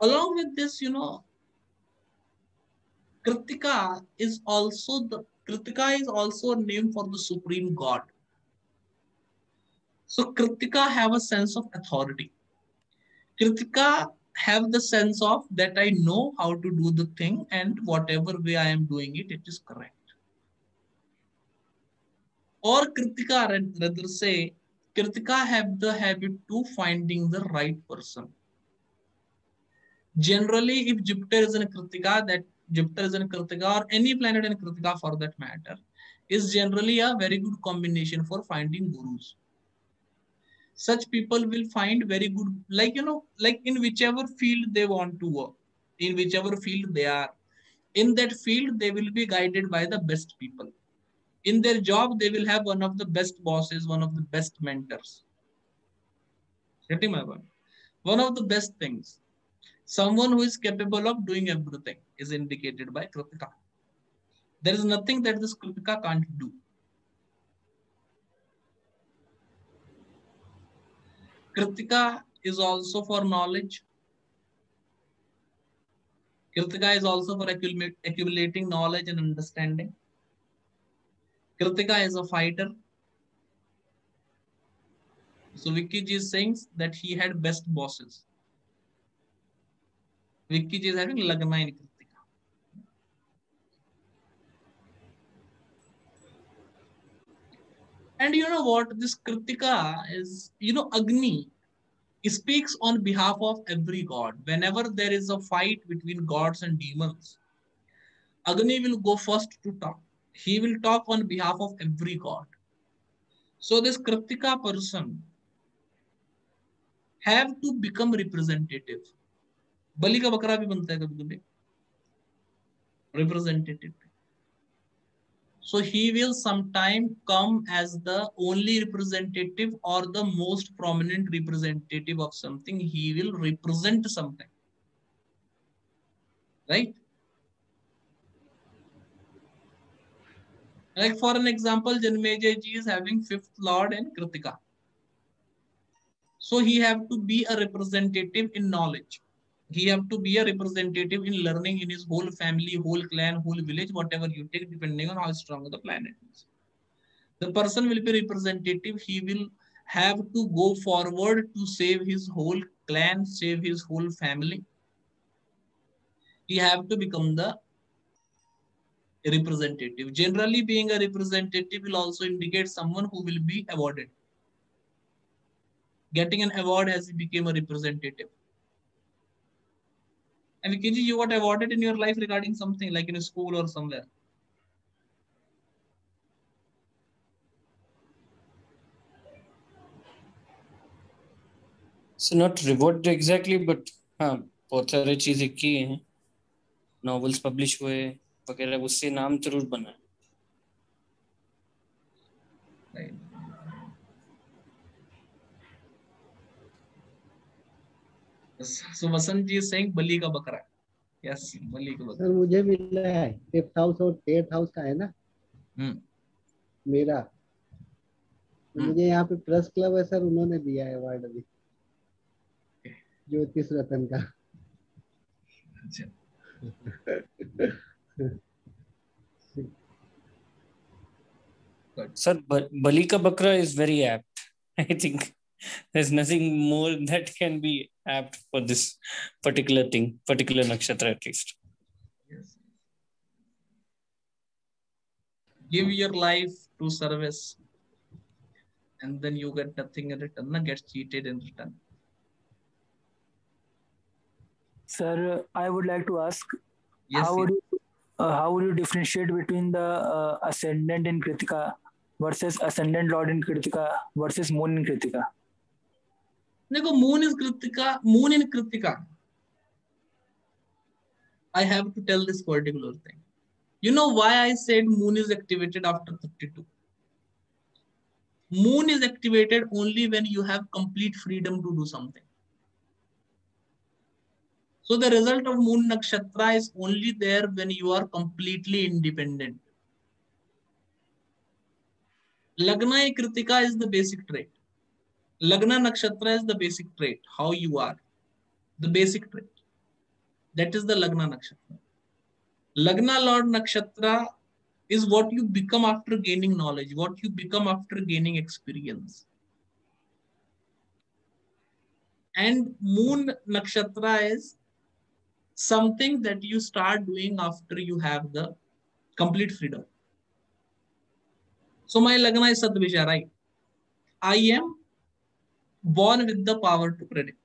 Speaker 1: Along with this, you know, Kritika is also the Kritika is also a name for the supreme god. So Kritika have a sense of authority. Kritika have the sense of that I know how to do the thing and whatever way I am doing it, it is correct. Or Kritika ra- rather say, Kritika have the habit to finding the right person. Generally, if Jupiter is in Kritika, that Jupiter is in Kritika or any planet in Kritika for that matter, is generally a very good combination for finding gurus. Such people will find very good, like you know, like in whichever field they want to work, in whichever field they are, in that field they will be guided by the best people. In their job, they will have one of the best bosses, one of the best mentors. Getting my point? One of the best things. Someone who is capable of doing everything is indicated by kritika there is nothing that this kritika can't do. Kritika is also for knowledge. Kritika is also for accumulating knowledge and understanding kritika is a fighter so Vicky ji is saying that he had best bosses Vicky ji is having Lagna in Kritika. And you know what? This Kritika is, you know, Agni he speaks on behalf of every god. Whenever there is a fight between gods and demons, Agni will go first to talk. He will talk on behalf of every god. So this Kritika person have to become representative. बलि का बकरा भी बनता है कभी कभी representative so he will sometime come as the only representative or the most prominent representative of something he will represent something right Like for an example janmeja ji is having fifth lord in kritika so he have to be a representative in knowledge he have to be a representative in learning in his whole family, whole clan, whole village, whatever you take, depending on how strong the planet is. The person will be representative. He will have to go forward to save his whole clan, save his whole family. He have to become the representative. Generally, being a representative will also indicate someone who will be awarded. Getting an award as he became a representative. And Vikiji, you got awarded in your life regarding something like in a school or somewhere.
Speaker 2: So not reward exactly, but हाँ बहुत सारे चीजें की हैं novels publish हुए वगैरह उससे नाम ज़रूर बना है
Speaker 1: so vasant ji is बलि का बकरा। यस बलि का बकरा।
Speaker 3: सर मुझे मिला है फिफ्थ हाउस और एट्थ हाउस का है ना?
Speaker 1: हम्म।
Speaker 3: मेरा।
Speaker 1: हुँ.
Speaker 3: मुझे यहाँ पे प्रेस क्लब है सर उन्होंने दिया है अवार्ड अभी। ज्योतिष रतन का।
Speaker 1: अच्छा।
Speaker 2: Sir, Ba- Bali ka Bakra is very apt. I think there's nothing more that can be apt for this particular thing, particular nakshatra at least.
Speaker 1: Yes. Give your life to service, and then you get nothing in return. Na get cheated in return.
Speaker 5: Sir, I would like to ask
Speaker 1: Yes.
Speaker 5: how would you uh, how would you differentiate between the uh, ascendant in Kritika versus ascendant lord in Kritika versus moon in Kritika?
Speaker 1: देखो moon is kritika moon in kritika. I have to tell this particular thing. You know why i said moon is activated after 32 moon is activated only when you have complete freedom to do something so the result of moon nakshatra is only there when you are completely independent lagna kritika is the basic trait Lagna nakshatra is the basic trait, how you are, the basic trait. That is the Lagna nakshatra. Lagna Lord nakshatra is what you become after gaining knowledge, what you become after gaining experience. And Moon nakshatra is something that you start doing after you have the complete freedom. So my Lagna is Shatabhisha, right? I am born with the power to predict.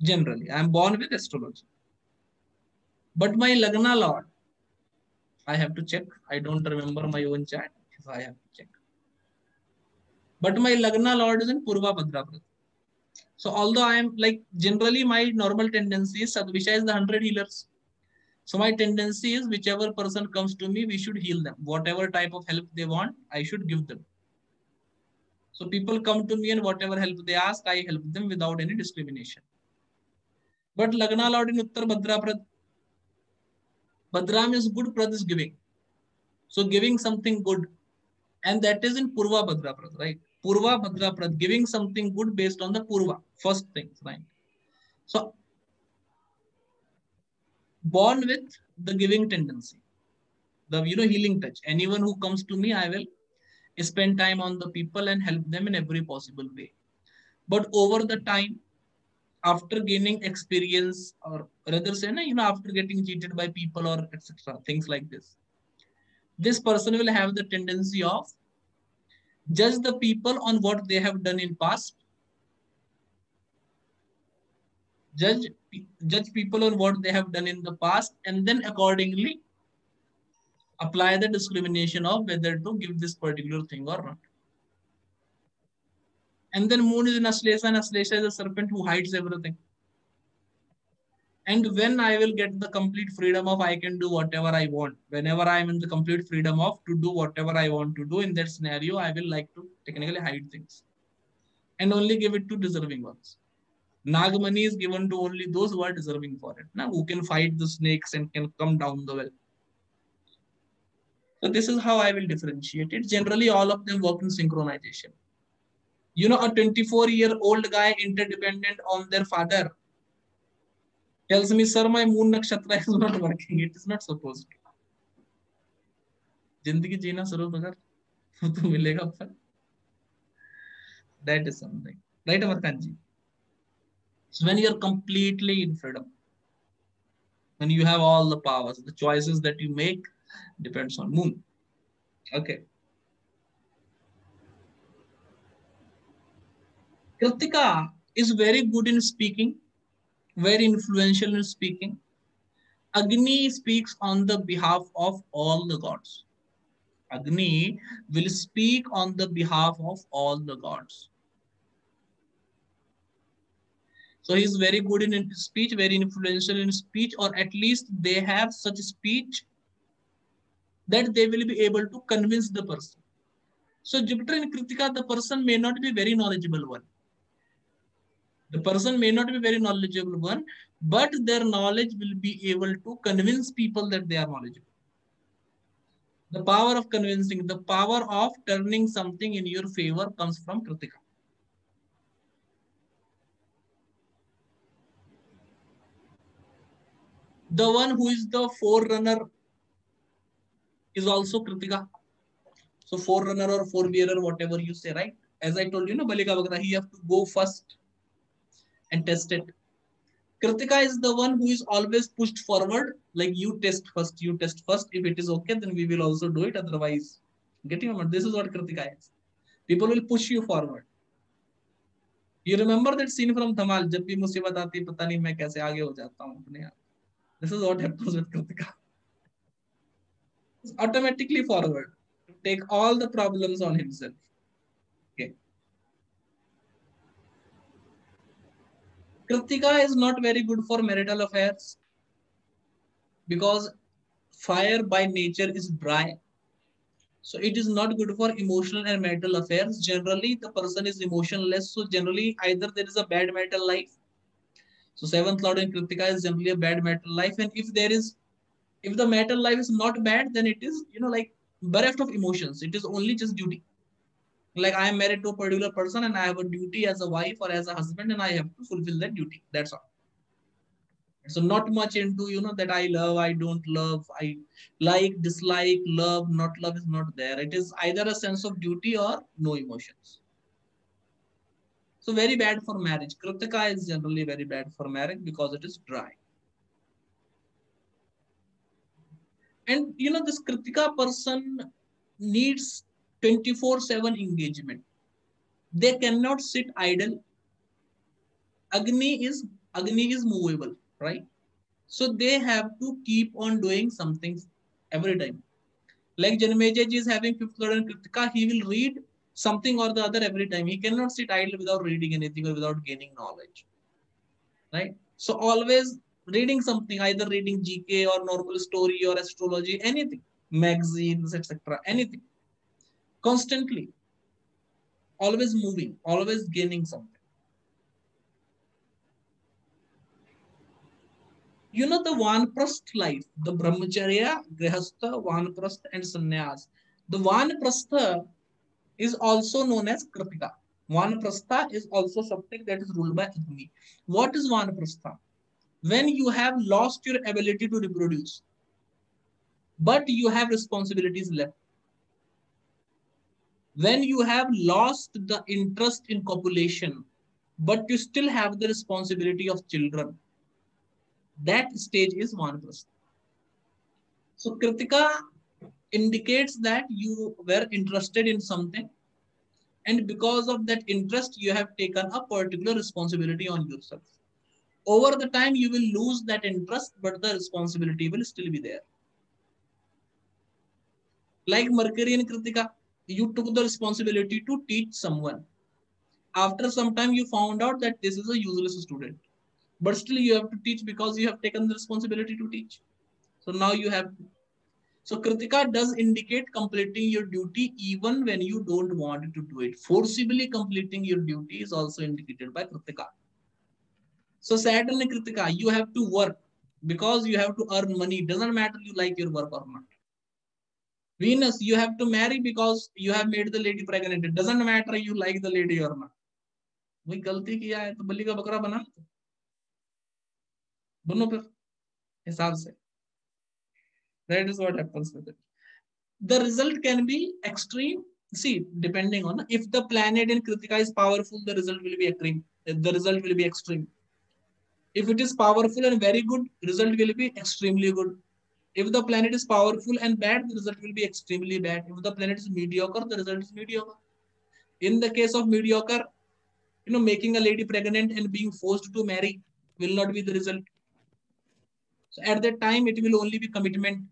Speaker 1: Generally, I am born with astrology. But my Lagna Lord, I have to check. I don't remember my own chart. If I have to check. But my Lagna Lord is in Purva Bhadraprad. So although I am like generally my normal tendency is Shatabhisha is the hundred healers. So my tendency is whichever person comes to me, we should heal them. Whatever type of help they want, I should give them. So people come to me and whatever help they ask, I help them without any discrimination. But Lagna Lord in Uttar Bhadraprad, Bhadram is good, Prad is giving. So giving something good. And that is in Purva Bhadraprad, right? Purva Bhadraprad, giving something good based on the Purva, first things, right? So born with the giving tendency, the you know healing touch. Anyone who comes to me, I will spend time on the people and help them in every possible way. But over the time, after gaining experience, or rather say, you know, after getting cheated by people or etc., things like this, this person will have the tendency of judge the people on what they have done in past, judge judge people on what they have done in the past, and then accordingly apply the discrimination of whether to give this particular thing or not. And then moon is in Aslesha, and Aslesha is a serpent who hides everything. And when I will get the complete freedom of I can do whatever I want, whenever I am in the complete freedom of to do whatever I want to do in that scenario, I will like to technically hide things and only give it to deserving ones. Nagamani is given to only those who are deserving for it, now who can fight the snakes and can come down the well. So this is how I will differentiate it. Generally, all of them work in synchronization. You know, a 24 year old guy interdependent on their father tells me, sir, my moon nakshatra is not working. It is not supposed to. ज़िंदगी जीना शुरू अगर तो मिलेगा फल that is something right Amarkan ji so when you are completely in freedom when you have all the powers the choices that you make depends on moon okay kritika is very good in speaking very influential in speaking agni speaks on the behalf of all the gods agni will speak on the behalf of all the gods so he's very good in speech very influential in speech or at least they have such speech that they will be able to convince the person. So Jupiter in Kritika, the person may not be very knowledgeable one. The person may not be very knowledgeable one, but their knowledge will be able to convince people that they are knowledgeable. The power of convincing, the power of turning something in your favor comes from Kritika. The one who is the forerunner is also Kritika. So forerunner or forebearer, whatever you say, right? As I told you, no, Balika Bagda, he have to go first and test it. Kritika is the one who is always pushed forward. Like you test first, you test first. If it is okay, then we will also do it. Otherwise, getting on. This is what Kritika is. People will push you forward. You remember that scene from Dhamal? जब भी मुसीबत आती पता नहीं मैं कैसे आगे हो जाता हूँ अपने आप. This is what happens with Kritika. Automatically forward. Take all the problems on himself. Kritika is not very good for marital affairs because fire by nature is dry. So it is not good for emotional and marital affairs. Generally, the person is emotionless. So generally, either there is a bad marital life. So seventh lord in Kritika is generally a bad marital life. And if there is, if the marital life is not bad, then it is, you know, like bereft of emotions. It is only just duty like i am married to a particular person and i have a duty as a wife or as a husband and i have to fulfill that duty. That's all. So not much into you know that i love i don't love i like dislike love not love is not there. It is either a sense of duty or no emotions. So very bad for marriage. Kritika is generally very bad for marriage because it is dry. And you know this kritika person needs 24 7 engagement. They cannot sit idle. Agni is agni is movable right? So they have to keep on doing something every time. Like janmeja is having fifth lord and kritika he will read something or the other every time. He cannot sit idle without reading anything or without gaining knowledge right? So always reading something either reading gk or normal story or astrology anything magazines etc anything constantly. Always moving always gaining something. You know the vanprasth life the brahmacharya grihastha vanprasth and sannyas. The vanprastha is also known as kritika vanprastha is also something that is ruled by agni what is vanprastha when you have lost your ability to reproduce but you have responsibilities left when you have lost the interest in copulation, but you still have the responsibility of children, that stage is vanprastha. So Kritika indicates that you were interested in something and because of that interest, you have taken a particular responsibility on yourself. Over the time, you will lose that interest, but the responsibility will still be there. Like Mercury and Kritika, you took the responsibility to teach someone. After some time, you found out that this is a useless student, but still you have to teach because you have taken the responsibility to teach. So now you have. So Kritika does indicate completing your duty even when you don't want to do it. Forcibly completing your duty is also indicated by Kritika. So Saturn Kritika, you have to work because you have to earn money. Doesn't matter you like your work or not. Venus, you have to marry because you have made the lady pregnant. It doesn't matter you like the lady or not. वही गलती किया है तो बल्ली का बकरा बना बनो फिर हिसाब से that is what happens with it the result can be extreme see depending on if the planet in kritika is powerful the result will be extreme the result will be extreme if it is powerful and very good result will be extremely good if the planet is powerful and bad, the result will be extremely bad. If the planet is mediocre, the result is mediocre. In the case of mediocre, you know, making a lady pregnant and being forced to marry will not be the result. So at that time, it will only be commitment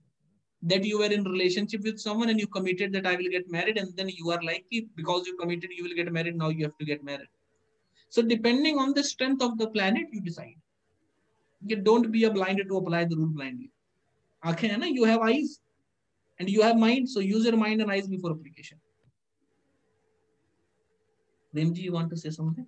Speaker 1: that you were in relationship with someone and you committed that I will get married, and then you are like, because you committed, you will get married. Now you have to get married. So depending on the strength of the planet, you decide. You don't be a blind to apply the rule blindly. आंखें है ना you have eyes and you have mind so use your mind and eyes before application Remji, you want to say something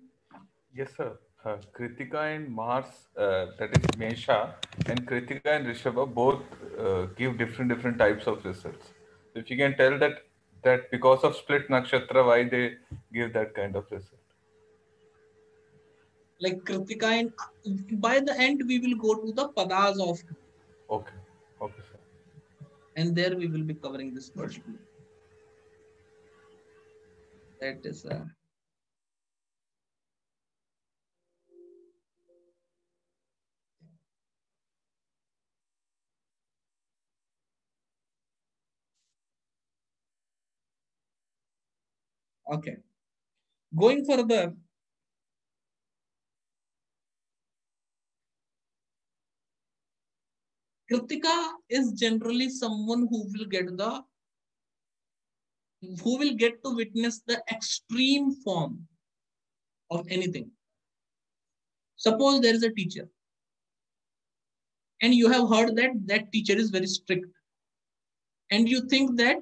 Speaker 4: Yes, sir. Uh, Kritika and Mars, uh, that is Mesha, and Kritika and Rishabha both uh, give different different types of results. If you can tell that that because of split nakshatra, why they give that kind of result.
Speaker 1: Like Kritika and by the end we will go to the padas of
Speaker 4: Okay, okay, sir.
Speaker 1: and there we will be covering this version. That is uh, okay. Going further, Kritika is generally someone who will get the who will get to witness the extreme form of anything. Suppose there is a teacher. And you have heard that that teacher is very strict. And you think that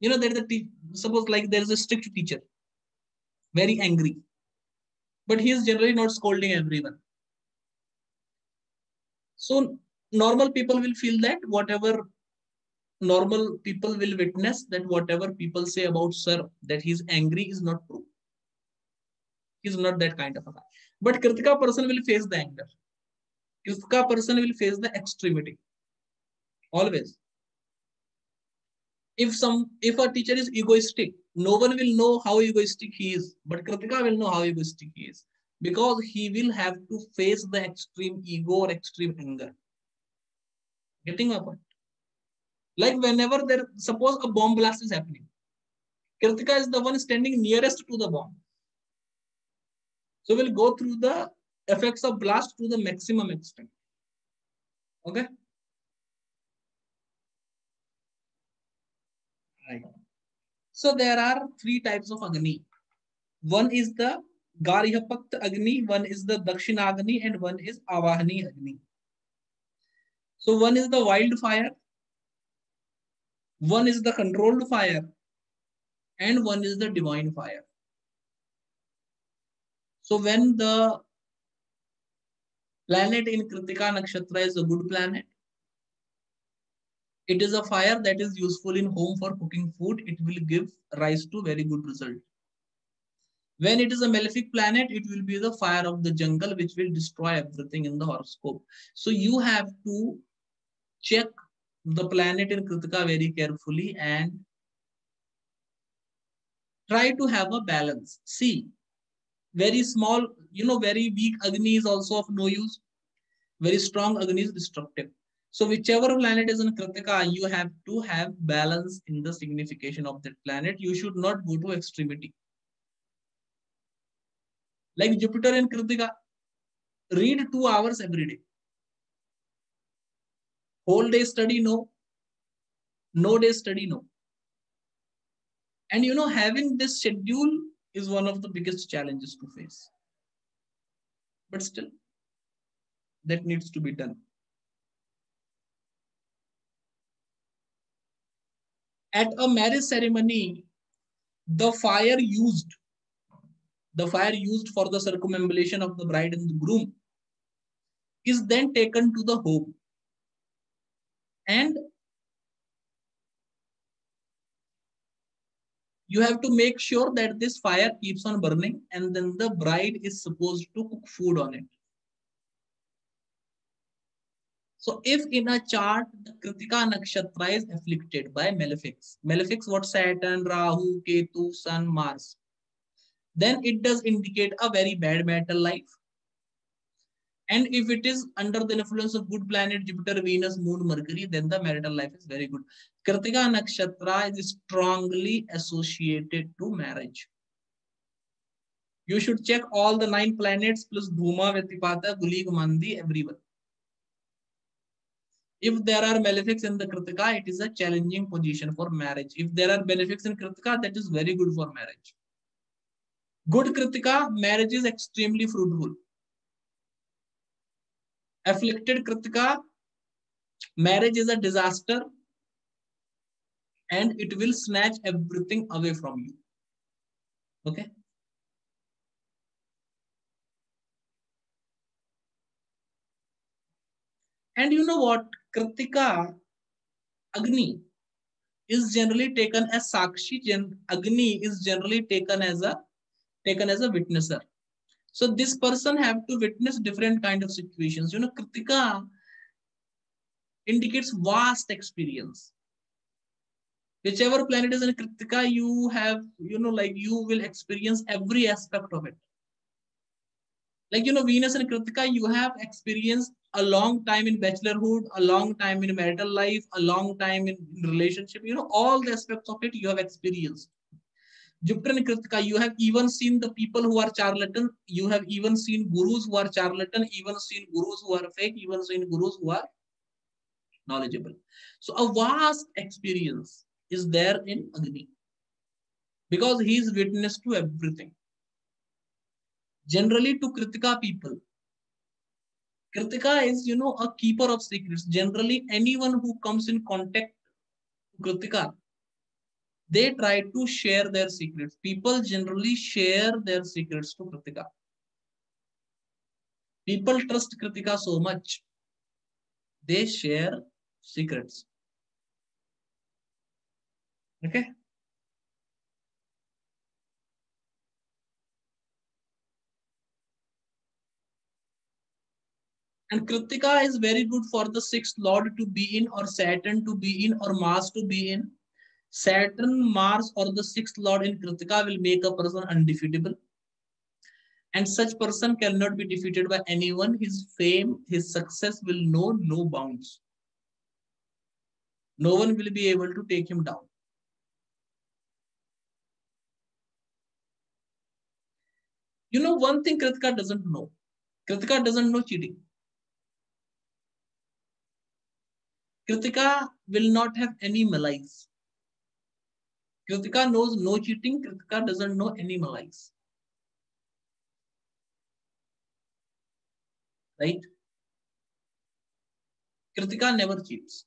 Speaker 1: you know there is a suppose like there is a strict teacher very angry. But he is generally not scolding everyone. So normal people will feel that whatever normal people will witness that whatever people say about sir that he's angry is not true. He's not that kind of a guy. But kritika person will face the anger. Kritika person will face the extremity. Always. If some if a teacher is egoistic no one will know how egoistic he is. But kritika will know how egoistic he is. Because he will have to face the extreme ego or extreme anger getting my point. Like whenever there suppose a bomb blast is happening kritika is the one standing nearest to the bomb. So we'll go through the effects of blast to the maximum extent. Okay? Right. So there are three types of agni. One is the garhapatya agni one is the dakshinagni and one is ahavaniya agni so one is the wildfire one is the controlled fire and one is the divine fire. So when the planet in kritika nakshatra is a good planet it is a fire that is useful in home for cooking food. It will give rise to very good result. When it is a malefic planet it will be the fire of the jungle which will destroy everything in the horoscope. So you have to check the planet in kritika very carefully and try to have a balance see very small you know very weak agni is also of no use very strong agni is destructive so whichever planet is in Kritika, you have to have balance in the signification of that planet. You should not go to extremity. Like Jupiter in Kritika, read two hours every day. Whole day study, no. No day study, no. And you know, having this schedule is one of the biggest challenges to face. But still, that needs to be done. at a marriage ceremony, the fire used, the fire used for the circumambulation of the bride and the groom is then taken to the home. And you have to make sure that this fire keeps on burning and then the bride is supposed to cook food on it. So if in a chart the Kritika nakshatra is afflicted by malefics, malefics what Saturn, Rahu, Ketu, Sun, Mars, then it does indicate a very bad marital life. And if it is under the influence of good planet, Jupiter, Venus, Moon, Mercury, then the marital life is very good. Kritika nakshatra is strongly associated to marriage. You should check all the nine planets plus Dhuma, Vyatipata, Gulig, Mandi, everyone if there are malefics in the kritika it is a challenging position for marriage if there are benefics in kritika that is very good for marriage good kritika marriage is extremely fruitful afflicted Kritika, marriage is a disaster and it will snatch everything away from you. Okay. And you know what? Kritika Agni is generally taken as Sakshi. Agni is generally taken as a taken as a witnesser. So this person have to witness different kind of situations. You know, Kritika indicates vast experience. Whichever planet is in Kritika, you have, you know, like you will experience every aspect of it. Like, you know, Venus and Kritika, you have experienced a long time in bachelorhood, a long time in marital life, a long time in relationship, you know, all the aspects of it you have experienced. Jupiter and Kritika, you have even seen the people who are charlatan, you have even seen gurus who are charlatan, even seen gurus who are fake, even seen gurus who are knowledgeable. So a vast experience is there in Agni because he is witness to everything. Generally, to Kritika people, Kritika is, you know, a keeper of secrets. Generally, anyone who comes in contact with Kritika, they try to share their secrets. People generally share their secrets to Kritika. People trust Kritika so much, they share secrets. Okay. And Kritika is very good for the sixth lord to be in, or Saturn to be in, or Mars to be in. Saturn, Mars, or the sixth lord in Kritika will make a person undefeatable. And such person cannot be defeated by anyone. His fame, his success will know no bounds. No one will be able to take him down. You know, one thing Kritika doesn't know. Kritika doesn't know cheating. Kritika will not have any malice. Kritika knows no cheating. Kritika doesn't know any malice. Right? Kritika never cheats.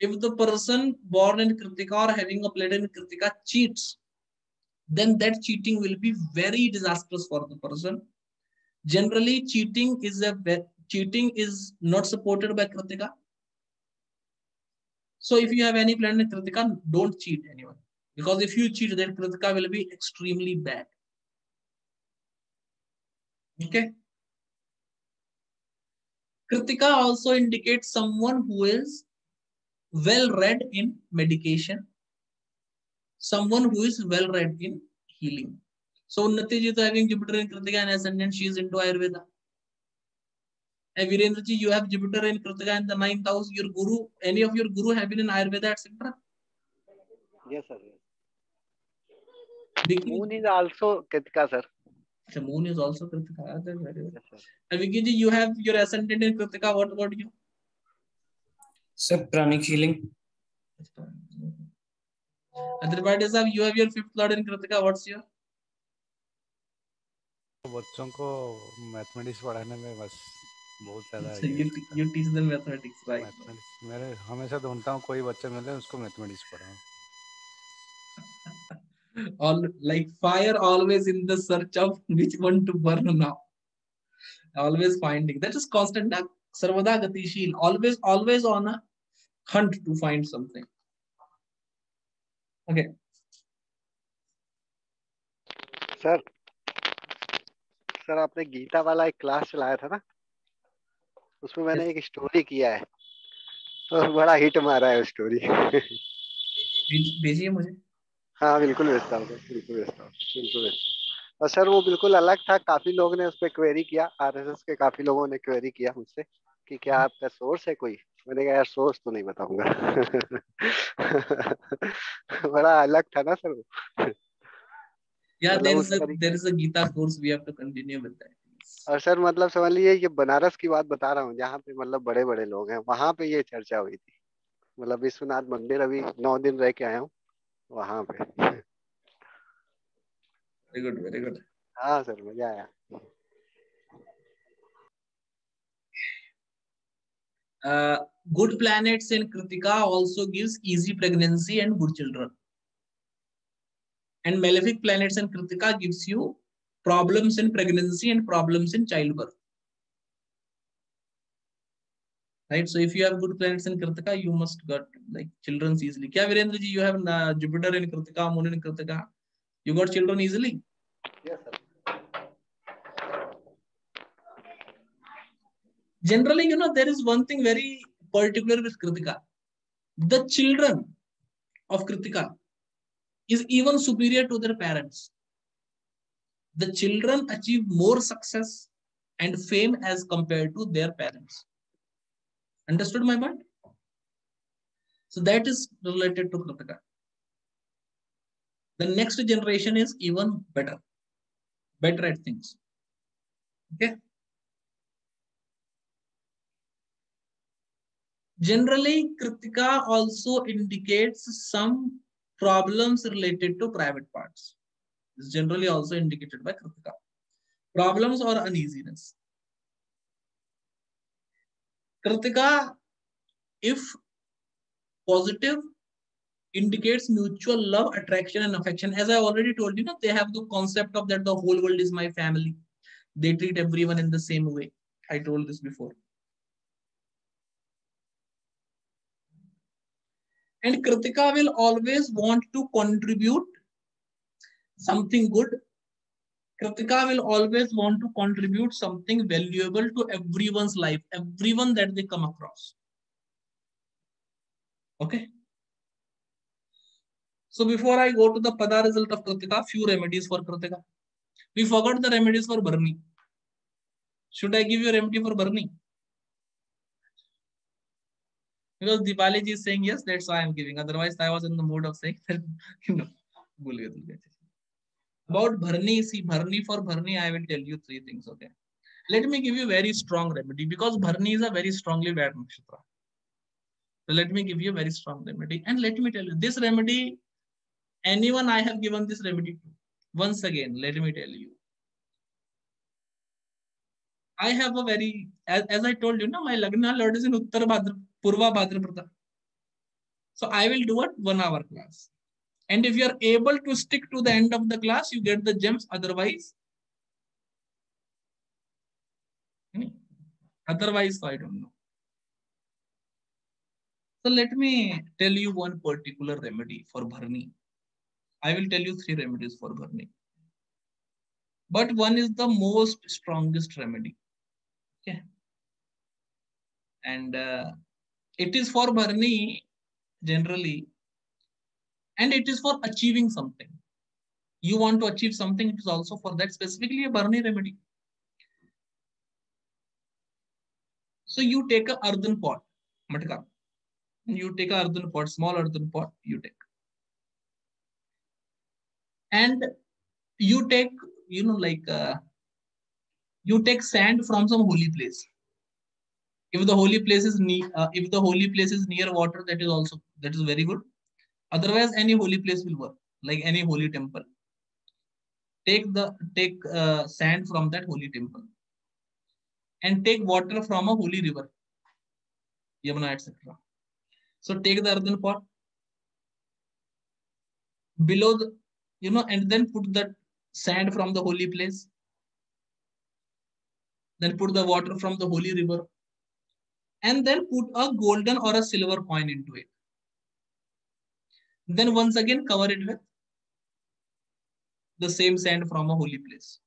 Speaker 1: If the person born in Kritika or having a planet in Kritika cheats, then that cheating will be very disastrous for the person. Generally, cheating is a cheating is not supported by Kritika. So if you have any planet in Kritika, don't cheat anyone. Because if you cheat, then Kritika will be extremely bad. Okay. Kritika also indicates someone who is well read in medication, someone who is well read in healing. So Unnati ji having Jupiter in Kritika and ascendant, she is into Ayurveda. And Virendra ji, you have Jupiter in Kritika in the ninth house. Your guru, any of your guru have been in Ayurveda, etc.
Speaker 3: Yes, sir.
Speaker 1: Vicky,
Speaker 3: Moon is also Kritika, sir.
Speaker 1: the moon is also Kritika. Ah, that's very good.
Speaker 3: Yes, sir.
Speaker 1: And Vicky ji, you have your ascendant in Kritika. What about you?
Speaker 2: Sir, pranic healing.
Speaker 1: And Tripathi sahab, you have your fifth lord in Kritika. What's your?
Speaker 6: बच्चों को mathematics पढ़ाने में बस बहुत ज़्यादा
Speaker 1: you teach them mathematics right
Speaker 6: मैं हमेशा ढूंढता हूँ कोई बच्चा मिले उसको mathematics पढ़ाऊं।
Speaker 1: All like fire always in the search of which one to burn now always finding that is constant सर्वदा गतिशील always always on a hunt to find something. Okay.
Speaker 3: Sir sir आपने गीता वाला एक क्लास चलाया था ना? उसमें मैंने एक स्टोरी किया है। और बड़ा हिट मारा है स्टोरी
Speaker 1: भेज- भेजिए मुझे।
Speaker 3: हाँ बिल्कुल भेजता हूँ बिल्कुल भेजता हूँ बिल्कुल भेजता हूँ। और सर वो बिल्कुल अलग था। काफ़ी लोगों ने उस पर क्वेरी किया। आरएसएस के काफ़ी लोगों ने क्वेरी किया मुझसे कि क्या आपका सोर्स है कोई? मैंने कहा यार सोर्स तो नहीं बताऊँगा। बड़ा अलग था ना सर वो।
Speaker 1: yeah there
Speaker 3: उस
Speaker 1: is a
Speaker 3: तरीके-
Speaker 1: there is a gita course we have to continue with that
Speaker 3: और सर मतलब समझ लीजिए ये बनारस की बात बता रहा हूँ जहाँ पे मतलब बड़े बड़े लोग हैं वहाँ पे ये चर्चा हुई थी। मतलब विश्वनाथ मंदिर अभी नौ दिन रह के आया हूँ वहाँ पे।
Speaker 1: वेरी गुड वेरी गुड
Speaker 3: हाँ सर मज़ा आया।
Speaker 1: Good planets in Krittika also gives easy pregnancy and good children and malefic planets in Krittika gives you problems in pregnancy and problems in childbirth right? So if you have good planets in Kritika, you must get like children easily. Kya Virendra ji, you have uh, Jupiter in Kritika, Moon in Kritika. You got children easily.
Speaker 3: Yes, sir.
Speaker 1: Generally, you know, there is one thing very particular with Kritika. The children of Kritika is even superior to their parents. The children achieve more success and fame as compared to their parents. Understood my point? So that is related to Kritika. The next generation is even better, better at things. Okay. Generally, Kritika also indicates some problems related to private parts. Is generally also indicated by Kritika. Problems or uneasiness. Kritika, if positive, indicates mutual love, attraction, and affection. As I already told you, they have the concept of that the whole world is my family. They treat everyone in the same way. I told this before. And Kritika will always want to contribute something good. Kritika will always want to contribute something valuable to everyone's life, everyone that they come across. Okay. So before I go to the Pada result of Kritika, few remedies for Kritika. We forgot the remedies for Bharani. Should I give you a remedy for Bharani? Because Dipali ji is saying yes, that's why I'm giving. Otherwise, I was in the mood of saying that, you know, about Bharani, see, Bharani for Bharani, I will tell you three things, okay? Let me give you very strong remedy because Bharani is a very strongly bad nakshatra. So let me give you a very strong remedy. And let me tell you, this remedy, anyone I have given this remedy to, once again, let me tell you, I have a very, as, as I told you, no, my Lagna Lord is in Uttar Bhadra, Purva Bhadrapada. So I will do a one hour class. And if you are able to stick to the end of the class, you get the gems. Otherwise, otherwise, I don't know. So let me tell you one particular remedy for Bharani. I will tell you three remedies for Bharani. But one is the most strongest remedy. Okay. And uh, it is for Bharani generally, and it is for achieving something. You want to achieve something, it is also for that, specifically a Bharani remedy. So you take a earthen pot, matka. You take a earthen pot, small earthen pot, you take. And you take, you know, like uh, you take sand from some holy place if the holy place is near uh, if the holy place is near water that is also that is very good otherwise any holy place will work like any holy temple take the take uh, sand from that holy temple and take water from a holy river yamuna etc so take the earthen pot below the you know and then put that sand from the holy place then put the water from the holy river and then put a golden or a silver coin into it. Then once again cover it with the same sand from a holy place.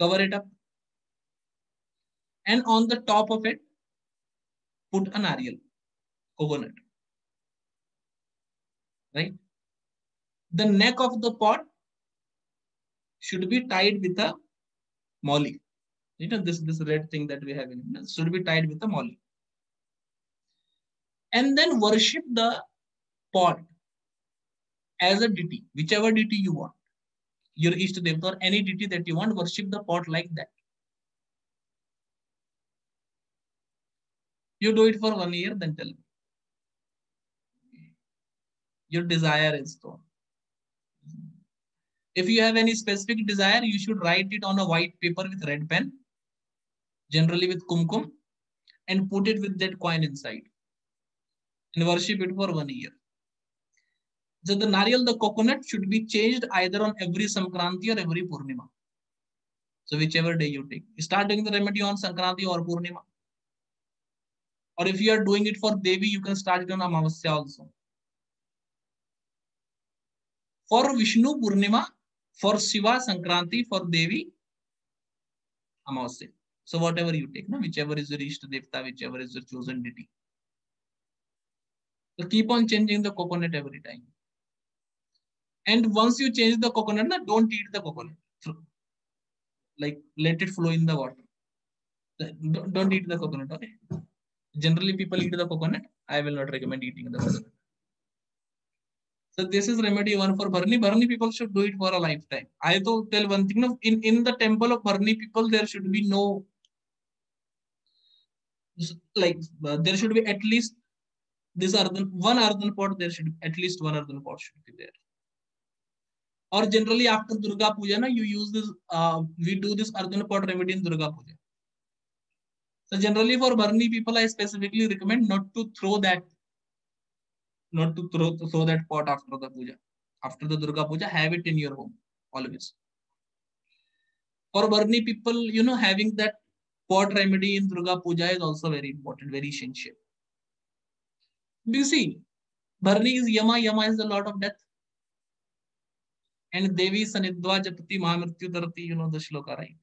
Speaker 1: Cover it up. And on the top of it, put an nariyal, coconut. Right? The neck of the pot should be tied with a molly you know this this red thing that we have in should be tied with a molly and then worship the pot as a deity whichever deity you want. Your Ishta devta or any deity that you want worship the pot like that. You do it for one year then tell me. Your desire is gone. If you have any specific desire you should write it on a white paper with red pen generally with kumkum, and put it with that coin inside and worship it for one year. So the nariyal, the coconut, should be changed either on every Sankranti or every Purnima. So whichever day you take. Start doing the remedy on Sankranti or Purnima. Or if you are doing it for Devi, you can start it on Amavasya also. For Vishnu Purnima, for Shiva Sankranti, for Devi Amavasya. So whatever you take, no? whichever is your Ishta Devta, whichever is your chosen deity. So keep on changing the coconut every time. And once you change the coconut, na, don't eat the coconut. Like let it flow in the water. Don't, don't eat the coconut, okay? Generally, people eat the coconut. I will not recommend eating the coconut. So this is remedy one for Bharani. Bharani people should do it for a lifetime. I to tell one thing. No, in, in the temple of Bharani people, there should be no like uh, there should be at least this earthen one earthen pot. There should at least one earthen pot should be there. Or generally after Durga Puja, na, you use this. Uh, we do this earthen pot remedy in Durga Puja. So generally for Bharani people, I specifically recommend not to throw that not to throw, to throw that pot after the puja. After the Durga Puja, have it in your home always. For Bharani people, you know, having that pot remedy in Durga Puja is also very important, very essential. You see? Bharani is Yama, Yama is the Lord of Death. And Devi Sanidva Japati Mahamrityu Darati, you know the shloka, right?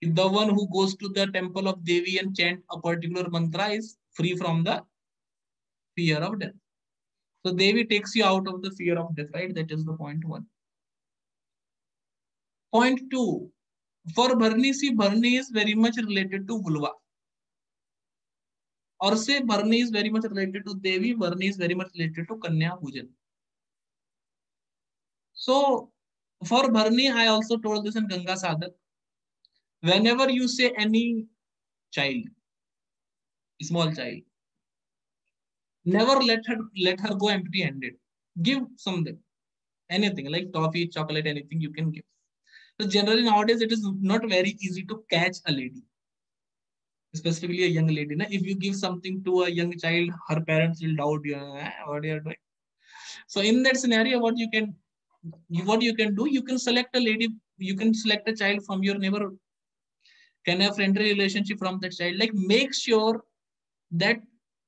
Speaker 1: The one who goes to the temple of Devi and chant a particular mantra is free from the fear of death. So Devi takes you out of the fear of death, right? That is the point one. Point two, for Bharani, see, Bharani is very much related to Vulva. Or say Bharani is very much related to Devi, Bharani is very much related to Kanya Pujan. So for Bharani, I also told this in Ganga Sadak. Whenever you say any child, small child, never let her let her go empty handed give something anything like toffee chocolate anything you can give. So generally nowadays it is not very easy to catch a lady. Specifically a young lady now, if you give something to a young child her parents will doubt you eh, what you are doing. So in that scenario what you can what you can do you can select a lady you can select a child from your neighborhood. Can have friendly relationship from that child. Like make sure that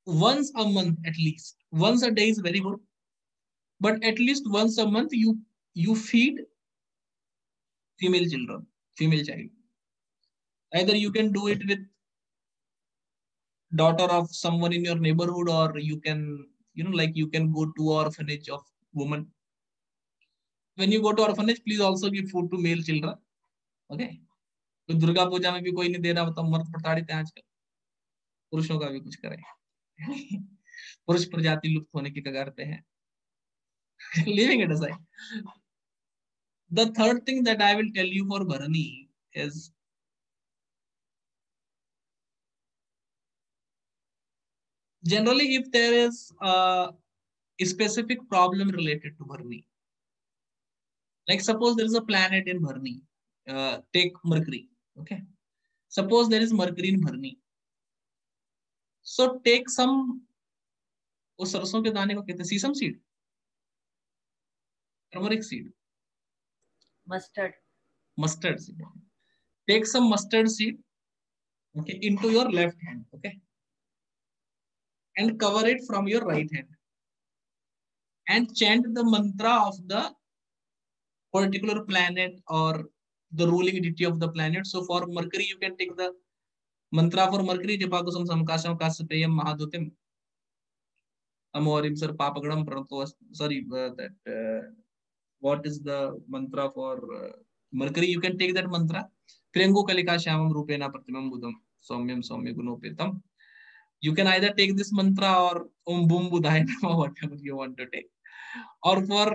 Speaker 1: once a month at least once a day is very good. But at least once a month you you feed female children female child. Either you can do it with daughter of someone in your neighborhood or you can you know like you can go to orphanage of women when you go to orphanage please also give food to male children okay तो दुर्गा पूजा में भी कोई नहीं दे रहा तो मर्द प्रताड़ित है आजकल पुरुषों का भी कुछ करें पुरुष प्रजाति लुप्त होने की कगार पे है leaving it aside the third thing that i will tell you for bharani is generally if there is a specific problem related to bharani like suppose there is a planet in bharani uh, take mercury okay suppose there is mercury in bharani so take some उस सरसों के दाने को कहते हैं सीसम seed turmeric seed
Speaker 7: mustard
Speaker 1: mustard seed take some mustard seed okay into your left hand okay and cover it from your right hand and chant the mantra of the particular planet or the ruling deity of the planet so for mercury you can take the mantra for mercury japakusam samkasam kasapeyam mahadutim amorim sir papagadam pranto sorry uh, that uh, what is the mantra for uh, mercury you can take that mantra prengu kalika shyamam rupena pratimam budam soumyam soumya gunopetam you can either take this mantra or om bum budaya nama whatever you want to take or for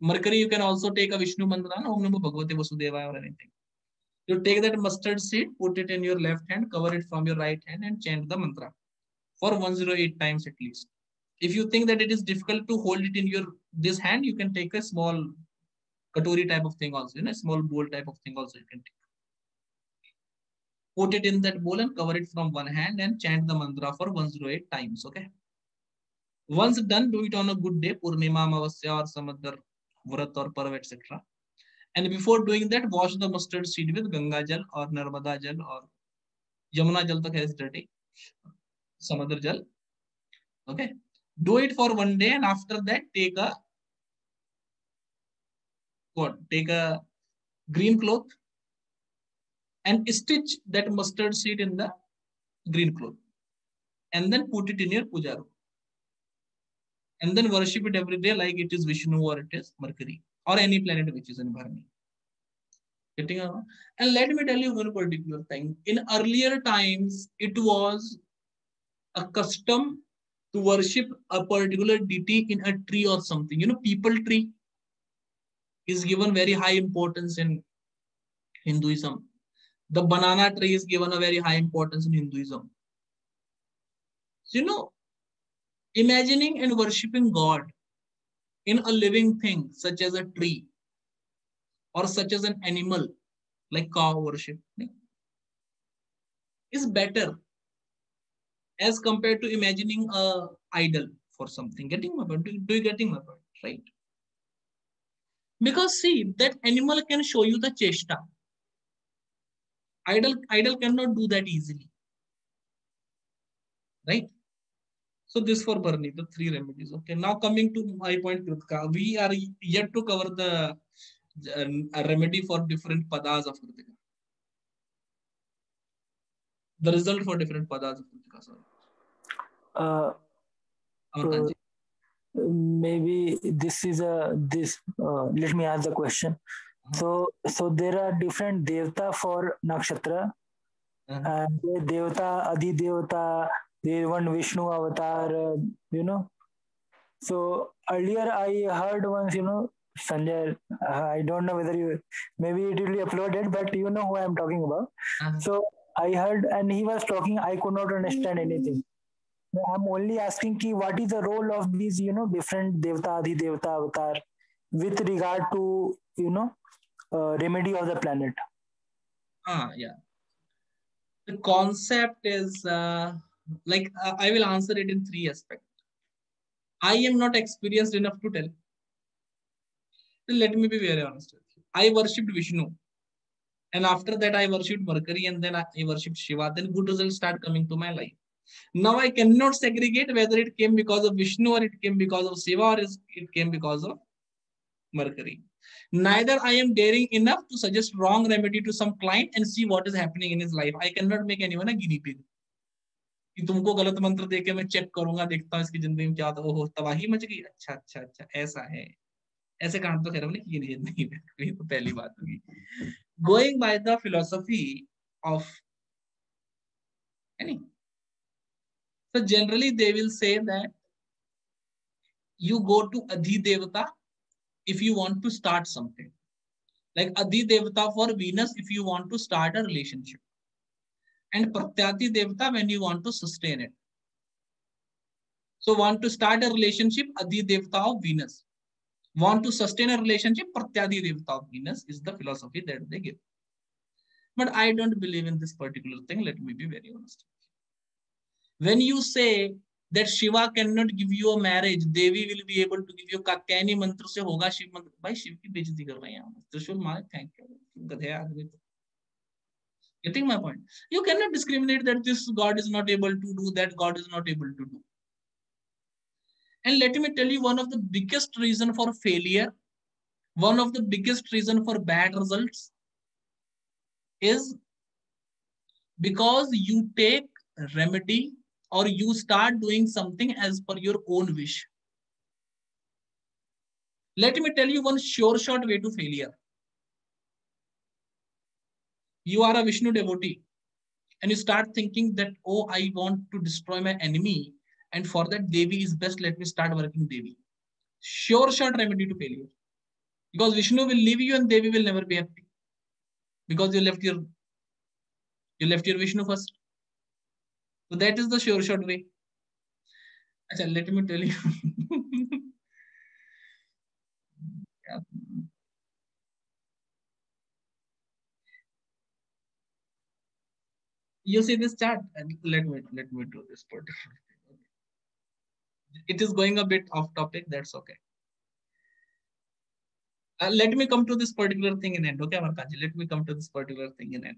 Speaker 1: mercury you can also take a vishnu mantra om namo bhagavate vasudevaya or anything. You take that mustard seed put it in your left hand cover it from your right hand and chant the mantra for 108 times at least. If you think that it is difficult to hold it in your this hand you can take a small katori type of thing also you know small bowl type of thing also you can take. Put it in that bowl and cover it from one hand and chant the mantra for 108 times okay? Once done do it on a good day. Purnima amavasya or some other vrat or parv etc and before doing that wash the mustard seed with ganga jal or narmada jal or Yamuna Jal tak is dirty. Samudra Jal. Okay. Do it for one day and after that take a what? Take a green cloth and stitch that mustard seed in the green cloth and then put it in your puja room and then worship it every day like it is Vishnu or it is Mercury or any planet which is in Bharani. Getting around? And let me tell you one particular thing. In earlier times, it was a custom to worship a particular deity in a tree or something. You know, people tree is given very high importance in Hinduism. The banana tree is given a very high importance in Hinduism. So, you know, imagining and worshipping God in a living thing, such as a tree or such as an animal, like cow worship, is better as compared to imagining a idol for something. Getting my point? Do, you getting my point? Right? Because see, that animal can show you the chesta. Idol, idol cannot do that easily. Right? So this for Barney, the three remedies. Okay, now coming to my point, Kritika, we are yet to cover the uh, remedy for different padas of Kritika. The result for different padas of Kritika. Sorry.
Speaker 5: Uh, uh, maybe this is a this. Uh, let me ask the question. Uh-huh. So so there are different devta for nakshatra, uh-huh. and devta, adi devta, there one Vishnu avatar, uh, you know. So earlier I heard once, you know, Sanjay, uh, I don't know whether you, maybe it will be uploaded, but you know who I'm talking about. Uh-huh. So I heard, and he was talking, I could not understand anything. I'm only asking ki what is the role of these, you know, different Devta, Adi Devta avatar with regard to, you know, uh, remedy of the planet.
Speaker 1: Ah, yeah. The concept is uh, like uh, I will answer it in three aspects. I am not experienced enough to tell. Let me be very honest with you. I worshipped Vishnu. And after that, I worshipped Mercury and then I worshipped Shiva. Then good results start coming to my life. Now I cannot segregate whether it came because of Vishnu or it came because of Shiva or it came because of Mercury. Neither I am daring enough to suggest wrong remedy to some client and see what is happening in his life. I cannot make anyone a guinea pig. कि तुमको गलत मंत्र देके मैं check करूँगा, देखता हूँ इसकी ज़िंदगी में क्या ओहो तबाही मच गई। अच्छा अच्छा अच्छा ऐसा है। ऐसे कारण तो खैर हमने किए नहीं ज़िंदगी तो पहली बात होगी। Going by the philosophy of so generally they will say you go to adhi devata if you want to start something like adhi devata for Venus if you want to start a relationship and Pratyati Devata when you want to sustain it. So want to start a relationship, Adi Devata of Venus. Want to sustain a relationship, Pratyadi Devata of Venus is the philosophy that they give. But I don't believe in this particular thing. Let me be very honest. When you say that Shiva cannot give you a marriage, Devi will be able to give you Katyayani mantra se hoga Shiv mantra. भाई शिव की बेइज्जती कर रहे हैं त्रिशूल मारे thank you गधे आदमी तो Getting my point? You cannot discriminate that this God is not able to do, that God is not able to do. And let me tell you one of the biggest reason for failure, one of the biggest reason for bad results is because you take remedy or you start doing something as per your own wish. Let me tell you one sure shot way to failure you are a Vishnu devotee and you start thinking that, oh, I want to destroy my enemy. And for that, Devi is best. Let me start working Devi. Sure shot remedy to failure. Because Vishnu will leave you and Devi will never be happy. Because you left your you left your Vishnu first. So that is the sure shot way. Achha, let me tell you. yeah you see this chart and let me let me do this particular it is going a bit off topic that's okay uh, let me come to this particular thing in end okay Amarkaji, let me come to this particular thing in end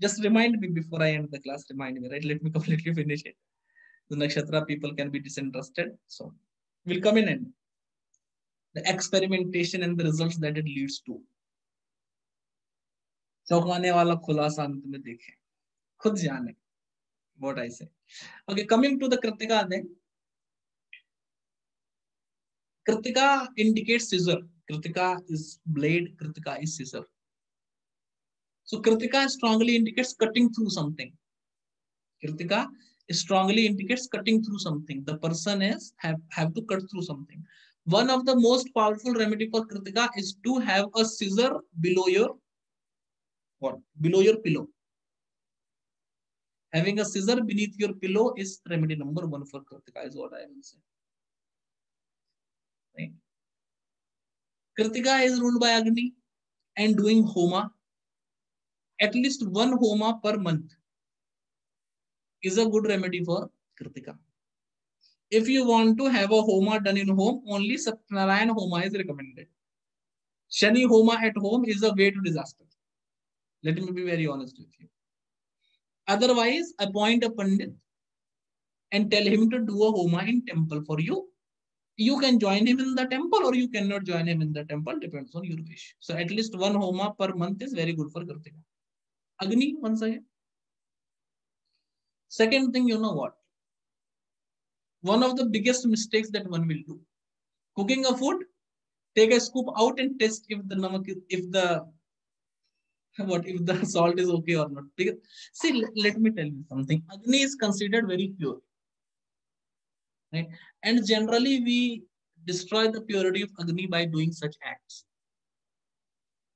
Speaker 1: just remind me before I end the class. Remind me, right? Let me completely finish it. The nakshatra people can be disinterested. So we'll come in and the experimentation and the results that it leads to. चौंकाने वाला खुलासा अंत में देखें खुद जाने what I say. Okay, coming to the Kritika then. Kritika indicates scissor. Kritika is blade, Kritika is scissor. So Kritika strongly indicates cutting through something. Kritika strongly indicates cutting through something. The person is have, have to cut through something. One of the most powerful remedy for Kritika is to have a scissor below your what? Below your pillow. Having a scissor beneath your pillow is remedy number one for Kritika is what I will say. Right? Kritika is ruled by Agni and doing Homa at least one homa per month is a good remedy for Kritika. If you want to have a homa done in home, only Satyanarayan homa is recommended. Shani homa at home is a way to disaster. Let me be very honest with you. Otherwise, appoint a pandit and tell him to do a homa in temple for you. You can join him in the temple or you cannot join him in the temple, depends on your wish. So at least one homa per month is very good for Kritika. Agni once again. Second thing, you know what? One of the biggest mistakes that one will do. Cooking a food, take a scoop out and test if the namak, if the what if the salt is okay or not. Because see, let, me tell you something. Agni is considered very pure. Right? And generally we destroy the purity of Agni by doing such acts.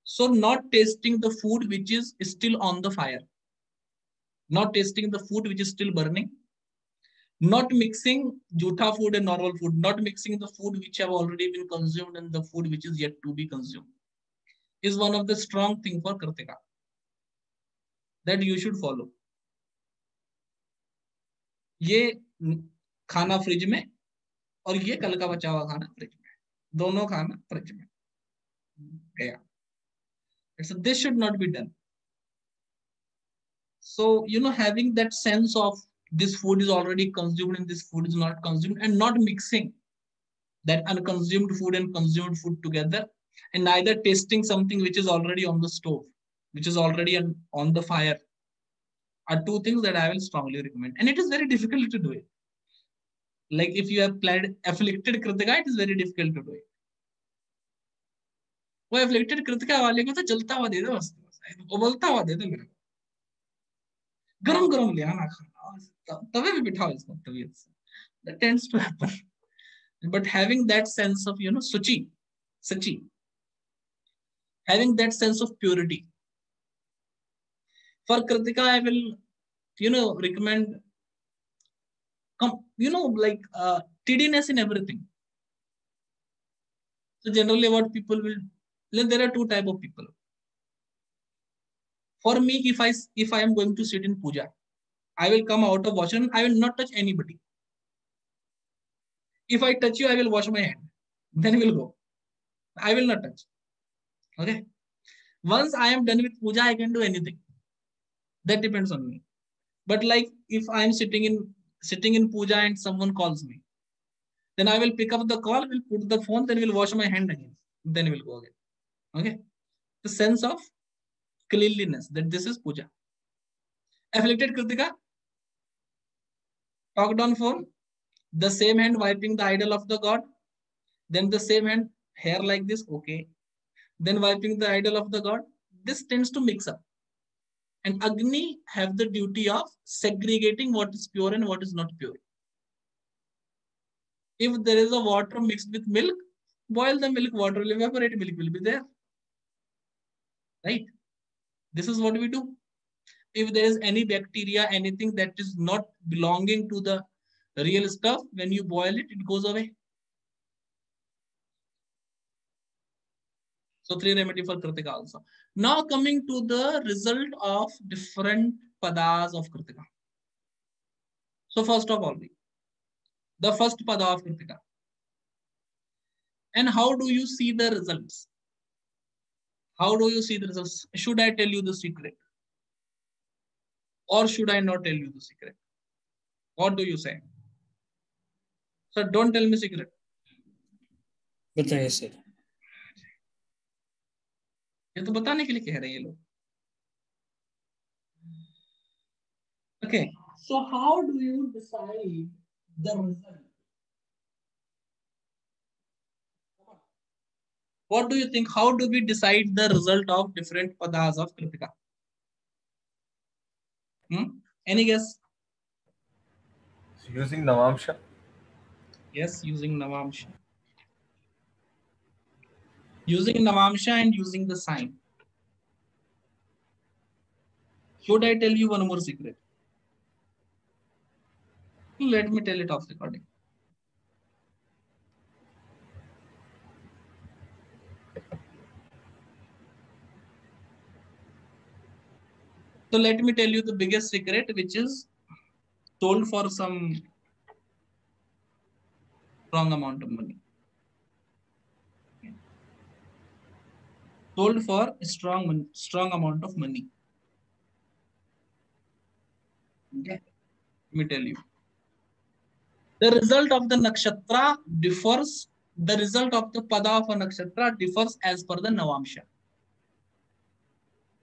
Speaker 1: So not tasting the food which is still on the fire, not tasting the food which is still burning, not mixing jutha food and normal food, not mixing the food which have already been consumed and the food which is yet to be consumed is one of the strong thing for Kritika that you should follow. ये खाना fridge में और ये कल का बचा हुआ खाना फ्रिज में दोनों खाना फ्रिज में। so this should not be done. So you know having that sense of this food is already consumed and this food is not consumed and not mixing that unconsumed food and consumed food together and neither tasting something which is already on the stove, which is already on, on the fire are two things that I will strongly recommend. And it is very difficult to do it. Like if you have played afflicted Kritika, it is very difficult to do it. वो affected Kritika वाले को तो जलता हुआ दे दो बस उबलता हुआ दे दो मेरे को गरम गरम ले आना खाना तवे पे बिठाओ इसको तबीयत से that tends to happen but having that sense of you know suchi sachi having that sense of purity. For kritika i will you know recommend come you know like uh, tidiness in everything. So generally what people will there are two type of people. For me if i if i am going to sit in puja i will come out of washroom i will not touch anybody. If i touch you i will wash my hand. Then we'll go. I will not touch okay once i am done with puja i can do anything that depends on me but like if i am sitting in sitting in puja and someone calls me then i will pick up the call will put the phone then we'll wash my hand again then we'll go again Okay. The sense of cleanliness that this is puja. Afflicted Kritika. Talked on phone. The same hand wiping the idol of the god. Then the same hand hair like this. Okay. Then wiping the idol of the god. This tends to mix up. And Agni have the duty of segregating what is pure and what is not pure. If there is a water mixed with milk, boil the milk, water will evaporate, milk will be there right? This is what we do. If there is any bacteria, anything that is not belonging to the real stuff, when you boil it, it goes away. So three remedy for Kritika also. Now coming to the result of different padas of Kritika. So first of all, the first pada of Kritika. And how do you see the results? How do you see the results? Should I tell you the secret? Or should I not tell you the secret? What do you say? Sir, don't tell me secret.
Speaker 2: Good sir.
Speaker 1: ये तो बताने के लिए कह रहे हैं ये लोग। Okay so how do you decide the result what do you think how do we decide the result of different padarth of Krittika any guess
Speaker 4: using navamsha
Speaker 1: yes using navamsha using navamsha and using the sign. Should i tell you one more secret? Let me tell it off recording. So let me tell you the biggest secret, which is sold for some wrong amount of money. Sold for strong, strong amount of money. Okay, let me tell you. The result of the nakshatra differs. The result of the pada of a nakshatra differs as per the navamsha.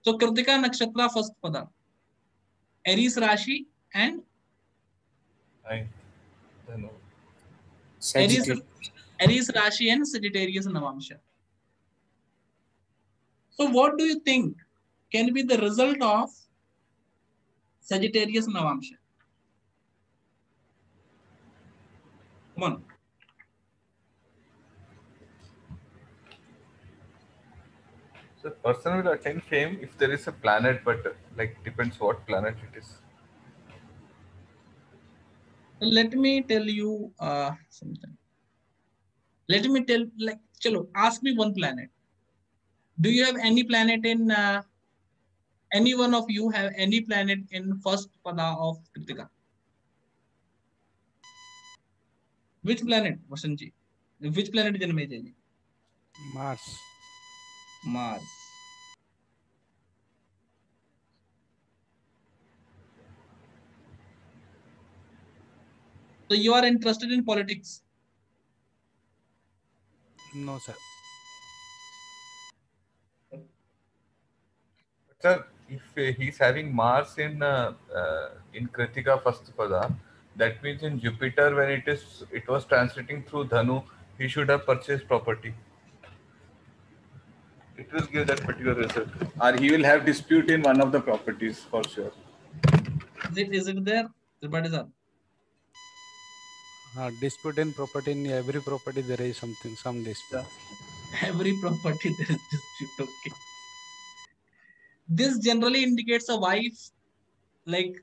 Speaker 1: So Kritika Nakshatra first pada. Aries Rashi and
Speaker 4: I don't know.
Speaker 1: Aries, Aries Rashi and Sagittarius Navamsha. So what do you think can be the result of Sagittarius Navamsha? Come on.
Speaker 4: So person will attain fame if there is a planet, but uh, like depends what planet it is.
Speaker 1: Let me tell you uh, something. Let me tell, like, chalo, ask me one planet. Do you have any planet in, uh, any one of you have any planet in first pada of Kritika? Which planet, Vasanji? Which planet is in
Speaker 6: Mars.
Speaker 1: Mars. So you are interested in politics.
Speaker 6: No, sir.
Speaker 4: Sir, if uh, he's having Mars in uh, uh, in Kritika first pada, that means in Jupiter when it is it was transiting through Dhanu, he should have purchased property. It will give that particular result, or he will have dispute in one of the properties for sure.
Speaker 1: Is it, is it there? Tripati sir?
Speaker 6: Uh, dispute in property in every property there is something some dispute. Yeah.
Speaker 1: Every property there is dispute. Okay. This generally indicates a wife like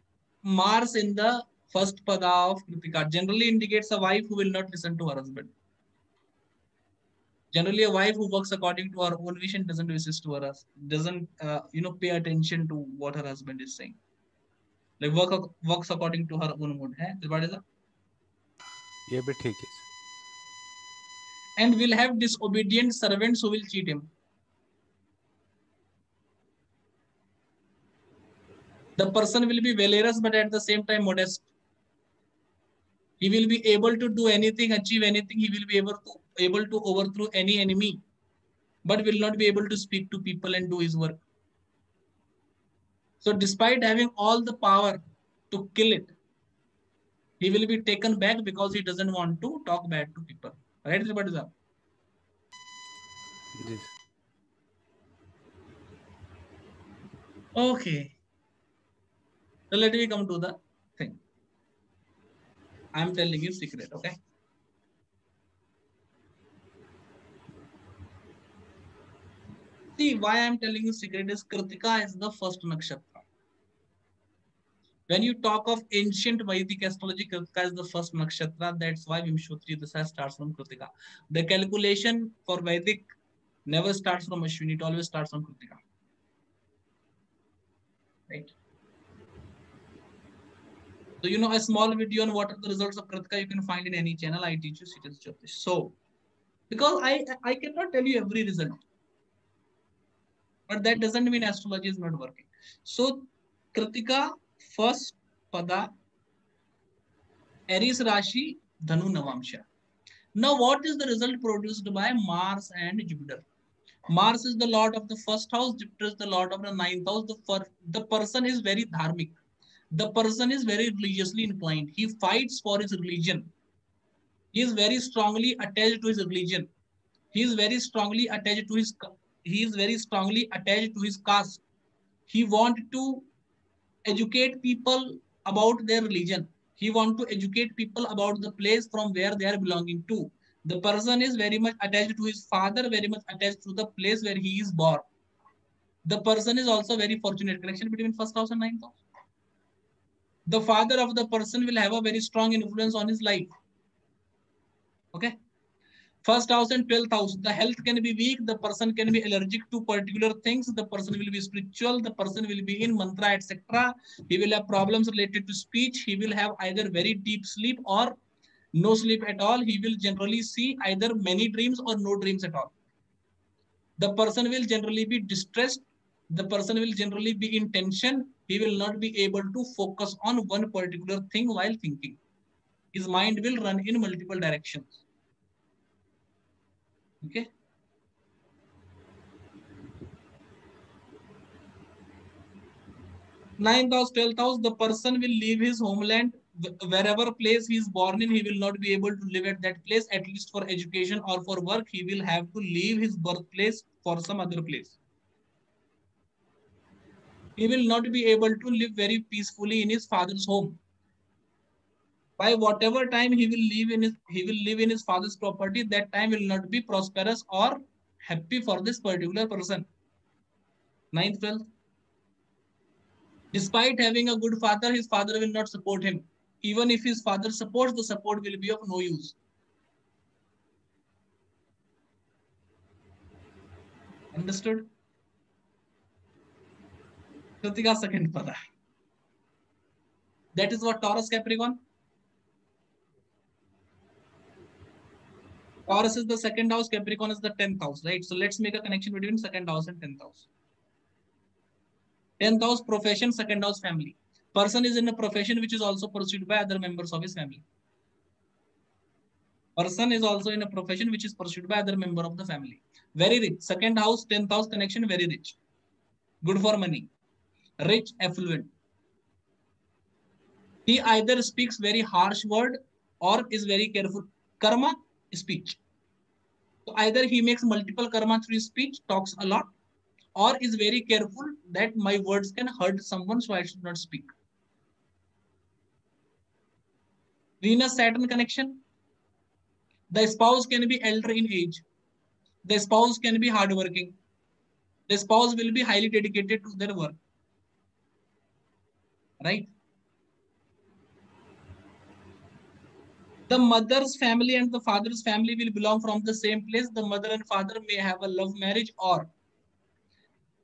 Speaker 1: Mars in the first pada of Kritika generally indicates a wife who will not listen to her husband. Generally, a wife who works according to her own vision doesn't listen to her, hus- doesn't uh, you know pay attention to what her husband is saying. Like work ac- works according to her own mood. है Tripati sir?
Speaker 6: ये भी ठीक है sir.
Speaker 1: and will have disobedient servants who will cheat him. The person will be valorous, but at the same time modest. He will be able to do anything, achieve anything. He will be able to able to overthrow any enemy, but will not be able to speak to people and do his work. So, despite having all the power to kill it, he will be taken back because he doesn't want to talk bad to people. Right, sir?
Speaker 6: Ji.
Speaker 1: Okay. So let me come to the thing. I'm telling you secret, okay? See, why I'm telling you secret is Kritika is the first nakshatra. When you talk of ancient Vedic astrology, Kritika is the first nakshatra. That's why Vimshotri Dasa starts from Kritika. The calculation for Vedic never starts from Ashwini, it always starts from Kritika. Right? So, you know, a small video on what are the results of Kritika you can find in any channel. I teach you Siddhas Jyotish. So, because I I cannot tell you every result, but that doesn't mean astrology is not working. So, Kritika first pada, Aries Rashi, Dhanu Navamsha. Now, what is the result produced by Mars and Jupiter? Mars is the lord of the first house, Jupiter is the lord of the ninth house. The, the person is very dharmic. The person is very religiously inclined. He fights for his religion. He is very strongly attached to his religion. He is very strongly attached to his he is very strongly attached to his caste. He wants to educate people about their religion. He wants to educate people about the place from where they are belonging to. The person is very much attached to his father, very much attached to the place where he is born. The person is also very fortunate. Connection between first house and ninth house. The father of the person will have a very strong influence on his life. Okay. First house and 12th house. The health can be weak. The person can be allergic to particular things. The person will be spiritual. The person will be in mantra, etc. He will have problems related to speech. He will have either very deep sleep or no sleep at all. He will generally see either many dreams or no dreams at all. The person will generally be distressed. The person will generally be in tension. He will not be able to focus on one particular thing while thinking. His mind will run in multiple directions. Okay. Ninth house, twelfth house, the person will leave his homeland wherever place he is born in, he will not be able to live at that place, at least for education or for work. He will have to leave his birthplace for some other place. He will not be able to live very peacefully in his father's home. By whatever time he will live in his he will live in his father's property, that time will not be prosperous or happy for this particular person. Ninth, twelfth. Despite having a good father, his father will not support him even if his father supports, the support will be of no use. Understood? Kritika second pada. That is what Taurus Capricorn. Taurus is the second house, Capricorn is the 10th house, right? So let's make a connection between second house and 10th house. 10th house, profession, second house, family person is in a profession which is also pursued by other members of his family. Person is also in a profession which is pursued by other member of the family. Very rich. Second house, 10th house connection, very rich. Good for money. Rich, affluent. He either speaks very harsh word or is very careful. Karma, speech. So either he makes multiple karma through speech, talks a lot, or is very careful that my words can hurt someone, so I should not speak. Venus Saturn connection. The spouse can be elder in age. The spouse can be hardworking. The spouse will be highly dedicated to their work. Right? The mother's family and the father's family will belong from the same place. The mother and father may have a love marriage or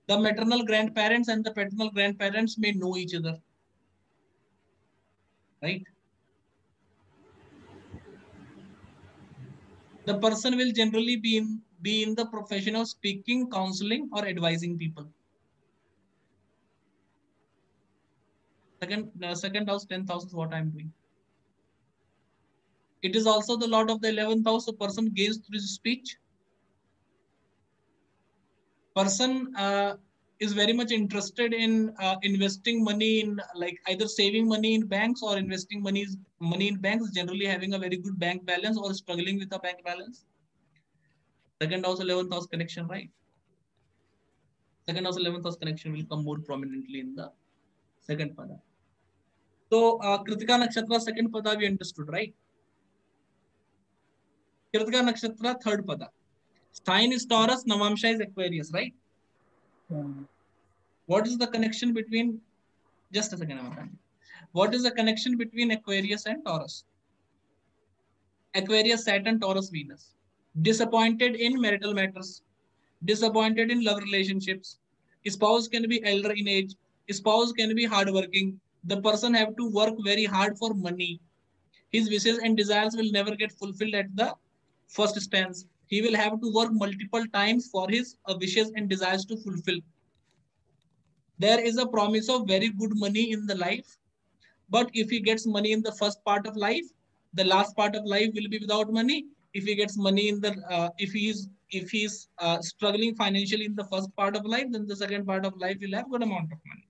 Speaker 1: the maternal grandparents and the paternal grandparents may know each other. Right? the person will generally be in be in the profession of speaking, counseling, or advising people. Second, uh, second house, tenth house is what I'm doing. It is also the lord of the eleventh house. A person gains through speech. Person uh, is very much interested in uh, investing money in like either saving money in banks or investing money money in banks generally having a very good bank balance or struggling with a bank balance second house 11th house connection right second house 11th house connection will come more prominently in the second pada तो कृतिका नक्षत्र second पद भी understood right Krittika nakshatra third pada sign is Taurus navamsha is Aquarius right what is the connection between just second what is the connection between Aquarius and Taurus Aquarius Saturn Taurus Venus disappointed in marital matters disappointed in love relationships spouse can be elder in age spouse can be hard working The person have to work very hard for money. His wishes and desires will never get fulfilled at the first stance he will have to work multiple times for his uh, wishes and desires to fulfill. There is a promise of very good money in the life. But if he gets money in the first part of life, the last part of life will be without money. If he gets money in the, uh, if he's if he's uh, struggling financially in the first part of life, then the second part of life will have good amount of money.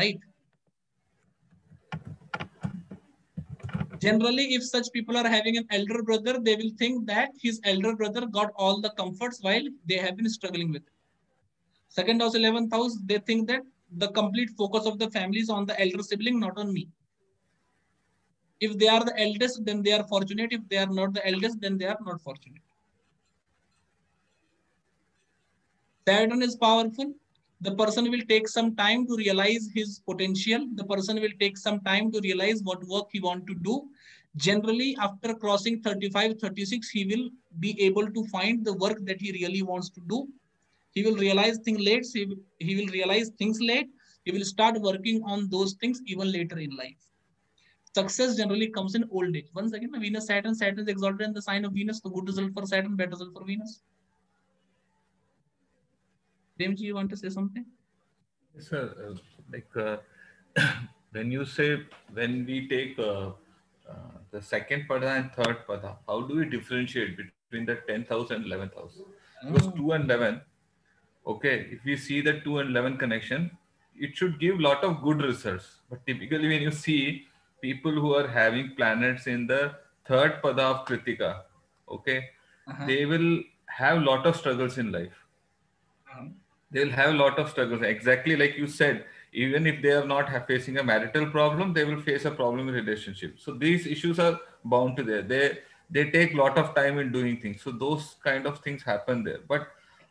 Speaker 1: Right? Generally, if such people are having an elder brother, they will think that his elder brother got all the comforts while they have been struggling with it. Second house, 11th house, they think that the complete focus of the family is on the elder sibling, not on me. If they are the eldest, then they are fortunate. If they are not the eldest, then they are not fortunate. Saturn is powerful. The person will take some time to realize his potential. The person will take some time to realize what work he want to do. Generally, after crossing 35, 36, he will be able to find the work that he really wants to do. He will realize things late. He will, he will realize things late. He will start working on those things even later in life. Success generally comes in old age. Once again, Venus, Saturn, Saturn is exalted in the sign of Venus. The good result for Saturn, bad result for Venus. Premji, you want to say something?
Speaker 4: Yes, sir. Uh, like uh, when you say when we take uh, uh, the second pada and third pada, how do we differentiate between the 10th house and 11th house? Because
Speaker 1: Mm.
Speaker 4: 2 and 11, okay, if we see the 2 and 11 connection, it should give lot of good results. But typically when you see people who are having planets in the third pada of Kritika, okay,
Speaker 1: Uh-huh.
Speaker 4: they will have lot of struggles in life. They'll have a lot of struggles. Exactly like you said even if they are not facing a marital problem they will face a problem in relationship. So these issues are bound to there. They they take a lot of time in doing things. So those kind of things happen there. But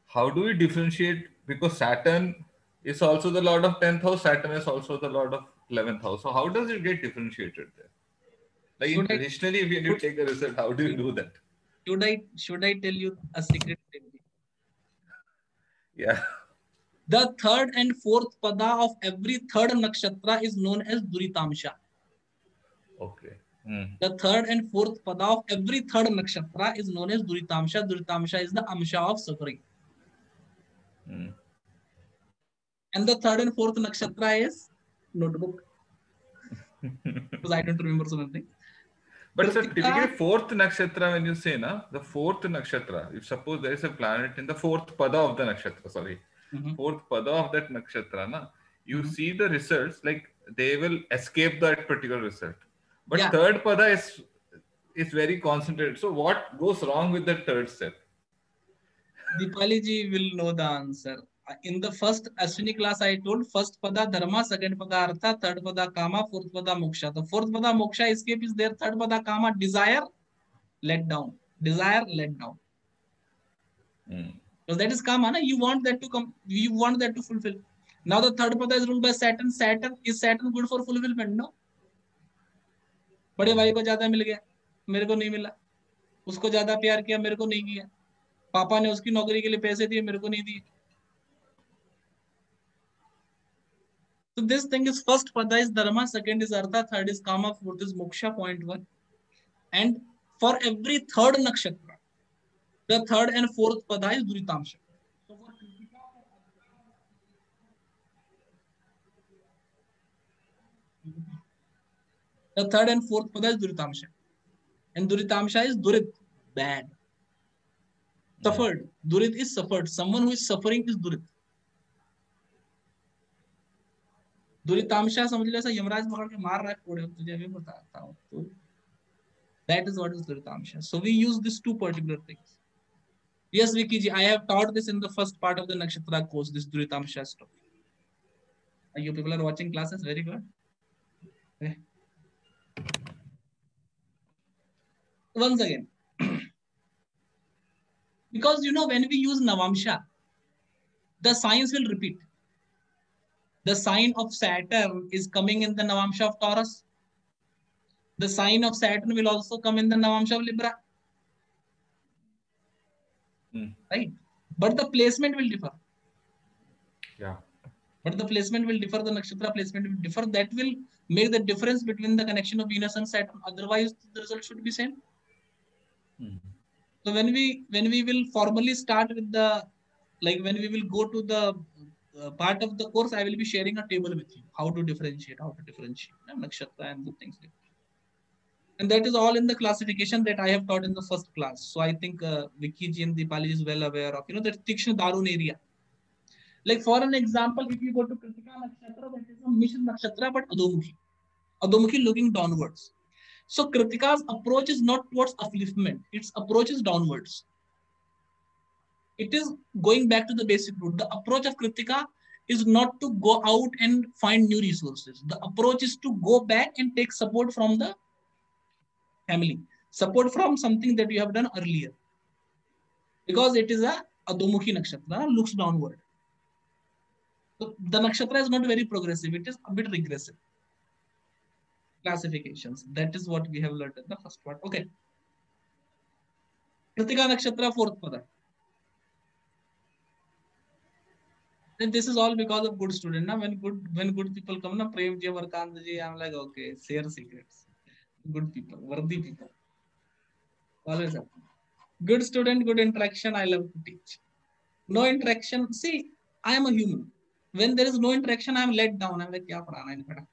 Speaker 4: how do we differentiate? Because saturn is also the lord of 10th house saturn is also the lord of 11th house. So how does it get differentiated there? Like
Speaker 1: Should I-
Speaker 4: traditionally if you take the result how do you do that?
Speaker 1: Should I should I tell you a secret?
Speaker 4: Yeah
Speaker 1: The third and fourth pada of every third nakshatra is known as Duritamsha.
Speaker 4: okay Hmm.
Speaker 1: The third and fourth pada of every third nakshatra is known as Duritamsha. Duritamsha is the amsha of suffering.
Speaker 4: Hmm.
Speaker 1: And the third and fourth nakshatra is notebook. because I don't remember so many things.
Speaker 4: But sir,
Speaker 1: Kritika-
Speaker 4: typically fourth nakshatra, when you say na, the fourth nakshatra, if suppose there is a planet in the fourth pada of the nakshatra, sorry,
Speaker 1: Mhm.
Speaker 4: fourth pada of that nakshatra, na, you
Speaker 1: Mhm.
Speaker 4: see the results like they will escape that particular result. But
Speaker 1: Yeah.
Speaker 4: third pada is is very concentrated. So what goes wrong with the third step?
Speaker 1: Deepali ji will know the answer. In the first Ashwini class, I told first pada dharma, second pada artha, third pada kama, fourth pada moksha. The fourth pada moksha escape is there. Third pada kama desire, let down. Desire, let down.
Speaker 4: Hmm.
Speaker 1: Because that is kama, na? You want that to come. You want that to fulfill. Now the third pada is ruled by Saturn. Saturn is Saturn good for fulfillment? No. बड़े भाई को ज़्यादा मिल गया मेरे को नहीं मिला उसको ज़्यादा प्यार किया मेरे को नहीं किया पापा ने उसकी नौकरी के लिए पैसे दिए मेरे को नहीं दिए So this thing is first pada is dharma, second is artha, third is kama, fourth is moksha, point one. And for every third nakshatra, the third and fourth pada is duritamsha. The third and fourth pada is duritamsha. And duritamsha is durit, bad. Suffered. Durit is suffered. Someone who is suffering is durit. दुरितामशा समझ लो ऐसा यमराज पकड़ के मार रहा है कोड़े तुझे अभी बताता हूँ तो that is what is duritamsha so we use these two particular things yes Vicky ji I have taught this in the first part of the nakshatra course this duritamsha stuff you people are watching classes very good okay. once again because you know when we use navamsha the signs will repeat the sign of Saturn is coming in the Navamsha of Taurus. The sign of Saturn will also come in the Navamsha of Libra.
Speaker 4: Hmm.
Speaker 1: Right? But the placement will differ.
Speaker 4: Yeah.
Speaker 1: But the placement will differ, the nakshatra placement will differ. That will make the difference between the connection of Venus and Saturn. Otherwise, the result should be same.
Speaker 4: Hmm.
Speaker 1: So when we when we will formally start with the like when we will go to the uh, part of the course, I will be sharing a table with you, how to differentiate, how to differentiate uh, nakshatra and the things like that. And that is all in the classification that I have taught in the first class. So I think uh, Vicky Ji and Deepali is well aware of, you know, that Tikshna Darun area. Like for an example, if you go to Kritika Nakshatra, that is a Mishra Nakshatra, but Adhomukhi. Adhomukhi looking downwards. So Kritika's approach is not towards upliftment, its approach is downwards. It is going back to the basic root. The approach of Kritika is not to go out and find new resources. The approach is to go back and take support from the family, support from something that you have done earlier. Because it is a Adhomukhi Nakshatra, looks downward. So the nakshatra is not very progressive, it is a bit regressive. Classifications. That is what we have learned in the first part. Okay. Kritika Nakshatra, fourth pada. Then this is all because of good student. Now, when good when good people come, na Prem ji, Amarkant ji, I'm like, okay, share secrets. Good people, worthy people. Always happen. Good student, good interaction. I love to teach. No interaction. See, I am a human when there is no interaction, I'm let down. I'm like, yeah, padana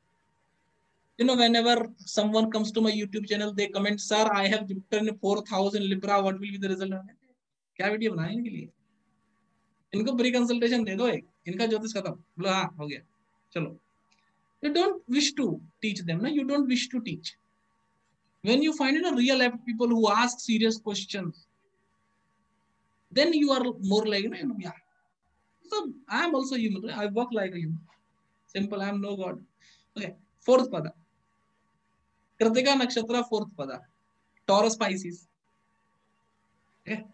Speaker 1: You know, whenever someone comes to my YouTube channel, they comment, sir, I have Jupiter 4000 Libra. What will be the result? क्या video बनाए इनके लिए इनको pre consultation दे दो एक इनका ज्योतिष खत्म बोलो हाँ हो गया चलो you don't wish to teach them no you don't wish to teach when you find in a real life people who ask serious questions then you are more like you know, yeah so I am also human. I work like a human. Simple. I am no God. Okay. Fourth pada. Kritika Nakshatra, fourth pada. Taurus Pisces. Okay.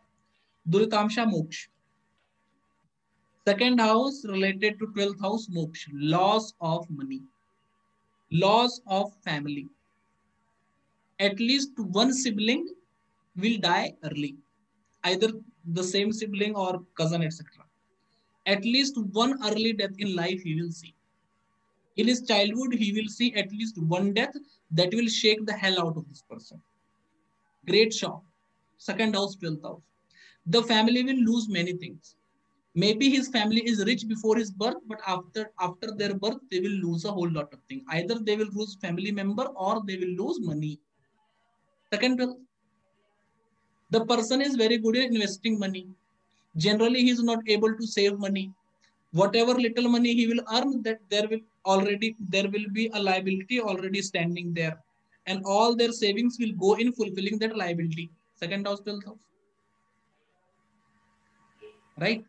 Speaker 1: Duritamsha Moksha. Second house related to 12th house Moksha. Loss of money. Loss of family. At least one sibling will die early. Either the same sibling or cousin, etc at least one early death in life he will see. In his childhood, he will see at least one death that will shake the hell out of this person. Great shock. Second house, 12th house. The family will lose many things. Maybe his family is rich before his birth, but after after their birth, they will lose a whole lot of things. Either they will lose family member or they will lose money. Second, 12th. The person is very good in investing money. Generally he is not able to save money. Whatever little money he will earn that there will already there will be a liability already standing there. And all their savings will go in fulfilling that liability. Second house 12th house. Right?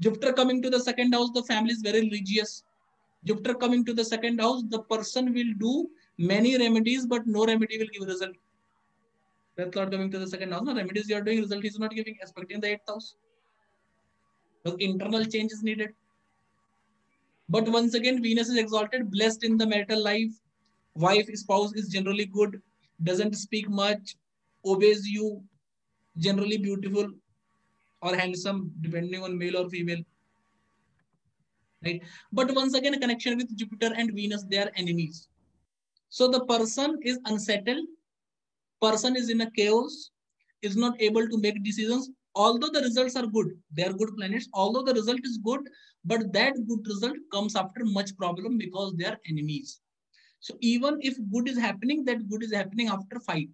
Speaker 1: Jupiter coming to the second house the family is very religious. Jupiter coming to the second house the person will do many remedies but no remedy will give result Death Lord coming to the second house. Remedies you are doing, result is not giving, expecting the eighth house. Look, internal change is needed. But once again, Venus is exalted, blessed in the marital life. Wife, spouse is generally good, doesn't speak much, obeys you, generally beautiful or handsome, depending on male or female. Right? But once again, a connection with Jupiter and Venus, they are enemies. So the person is unsettled person is in a chaos, is not able to make decisions, although the results are good, they are good planets, although the result is good, but that good result comes after much problem because they are enemies. So even if good is happening, that good is happening after fight.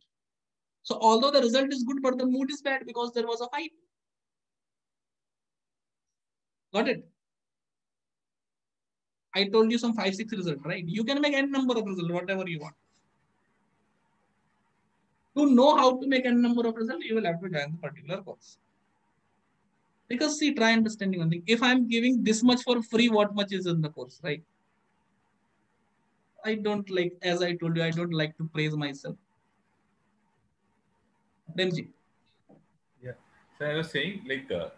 Speaker 1: So although the result is good, but the mood is bad because there was a fight. Got it? I told you some five, six result, right? You can make any number of result, whatever you want to know how to make a number of results, you will have to join the particular course. Because see, try understanding one thing. If I'm giving this much for free, what much is in the course, right? I don't like, as I told you, I don't like to praise myself. Demji.
Speaker 4: Yeah. So I was saying, like, uh,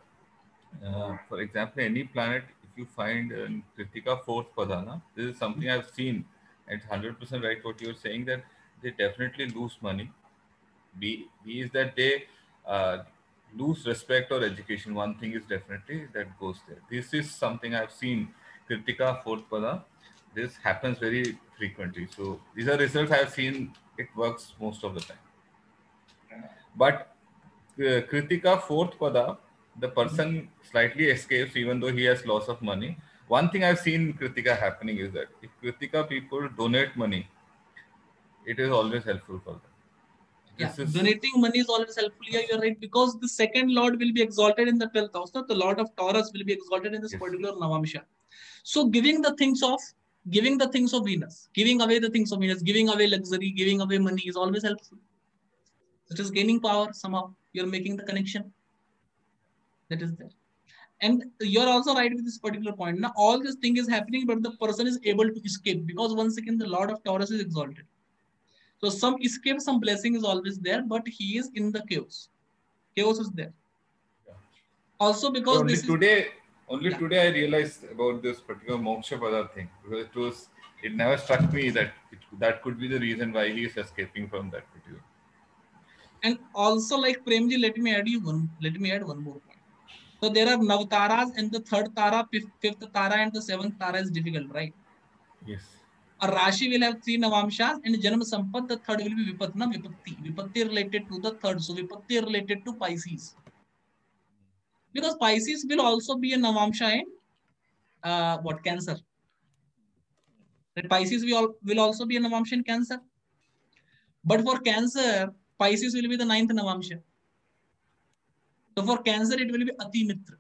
Speaker 4: uh, for example, any planet, if you find in Kritika fourth Padana, this is something I've seen. It's 100% right what you're saying that they definitely lose money B, B is that they uh, lose respect or education. One thing is definitely that goes there. This is something I've seen. Kritika fourth pada. This happens very frequently. So these are results I've seen. It works most of the time. But uh, Kritika fourth pada the person slightly escapes even though he has loss of money. One thing I've seen Kritika happening is that if Kritika people donate money, it is always helpful for them.
Speaker 1: Yeah,
Speaker 4: is-
Speaker 1: donating money is always helpful. Yeah, you're right. Because the second lord will be exalted in the 12th house. The lord of Taurus will be exalted in this
Speaker 4: Yes.
Speaker 1: particular Navamsha. So giving the things of giving the things of Venus, giving away the things of Venus, giving away luxury, giving away money is always helpful. It is gaining power somehow. You're making the connection. That is there. And you're also right with this particular point. Now all this thing is happening, but the person is able to escape because once again the Lord of Taurus is exalted. So some escape, some blessing is always there, but he is in the chaos. Chaos is there. Also because
Speaker 4: only
Speaker 1: this is
Speaker 4: today, only
Speaker 1: Yeah.
Speaker 4: today I realized about this particular Moksha Pada thing because it was, it never struck me that it, that could be the reason why he is escaping from that particular.
Speaker 1: and also like Premji, let me add you one. Let me add one more point. So there are Navtaras and the third Tara, fifth, fifth Tara, and the seventh Tara is difficult, right?
Speaker 4: Yes.
Speaker 1: A Rashi will have three Navamshas and Janam Sampat, the third will be Vipatna, Vipatti. Vipatti related to the third. So Vipatti related to Pisces. Because Pisces will also be a Navamsha in uh, what Cancer. That Pisces will, will also be a Navamsha in Cancer. But for Cancer, Pisces will be the ninth Navamsha. So for Cancer, it will be Ati Mitra.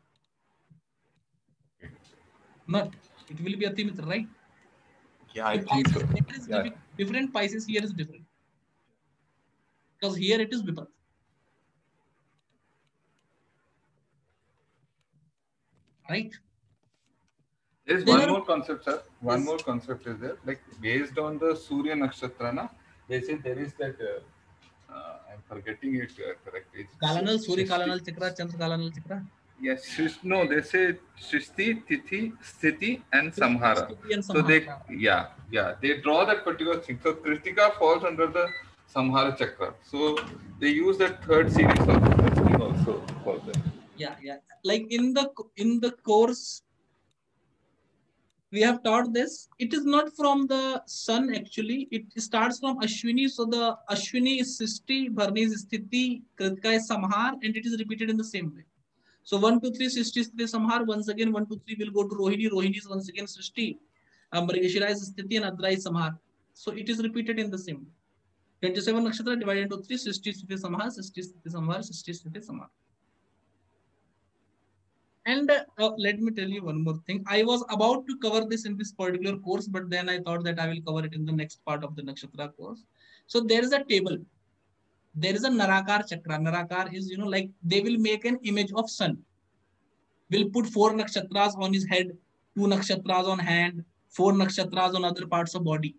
Speaker 1: Not, it will be Ati Mitra, right?
Speaker 4: Yeah, I think so.
Speaker 1: Is
Speaker 4: Yeah.
Speaker 1: different. Pisces here is different. Because here it is Vipat. Right?
Speaker 4: There's
Speaker 1: There
Speaker 4: one
Speaker 1: are-
Speaker 4: more concept, sir. One
Speaker 1: Yes.
Speaker 4: more concept is there. Like based on the Surya Nakshatra, na, they say there is that. Uh, uh, I'm forgetting it uh, correctly.
Speaker 1: Kalanal,
Speaker 4: Shishti-
Speaker 1: Kalanal Chakra, Chandra Kalanal Chakra.
Speaker 4: Yes, no, they say Shishti, Tithi, Sthiti, and Samhara.
Speaker 1: Sthiti and
Speaker 4: So they, yeah, yeah, they draw that particular thing. So Kritika falls under the Samhara Chakra. So they use that third series of thing also for that.
Speaker 1: yeah yeah like in the in the course we have taught this it is not from the sun actually it starts from ashwini so the ashwini is sisti bharni is sthiti kritika is samhar and it is repeated in the same way so 1 2 3 sisti sthiti samhar once again 1 2 3 will go to rohini rohini is once again sisti um, Mrigashira is sthiti and adra is samhar so it is repeated in the same 27 nakshatra divided into 3 sisti sthiti samhar sisti sthiti samhar sisti sthiti samhar And uh, let me tell you one more thing. I was about to cover this in this particular course, but then I thought that I will cover it in the next part of the Nakshatra course. So there is a table. There is a Narakar chakra. Narakar is, you know, like they will make an image of sun. Will put four nakshatras on his head, two nakshatras on hand, four nakshatras on other parts of body.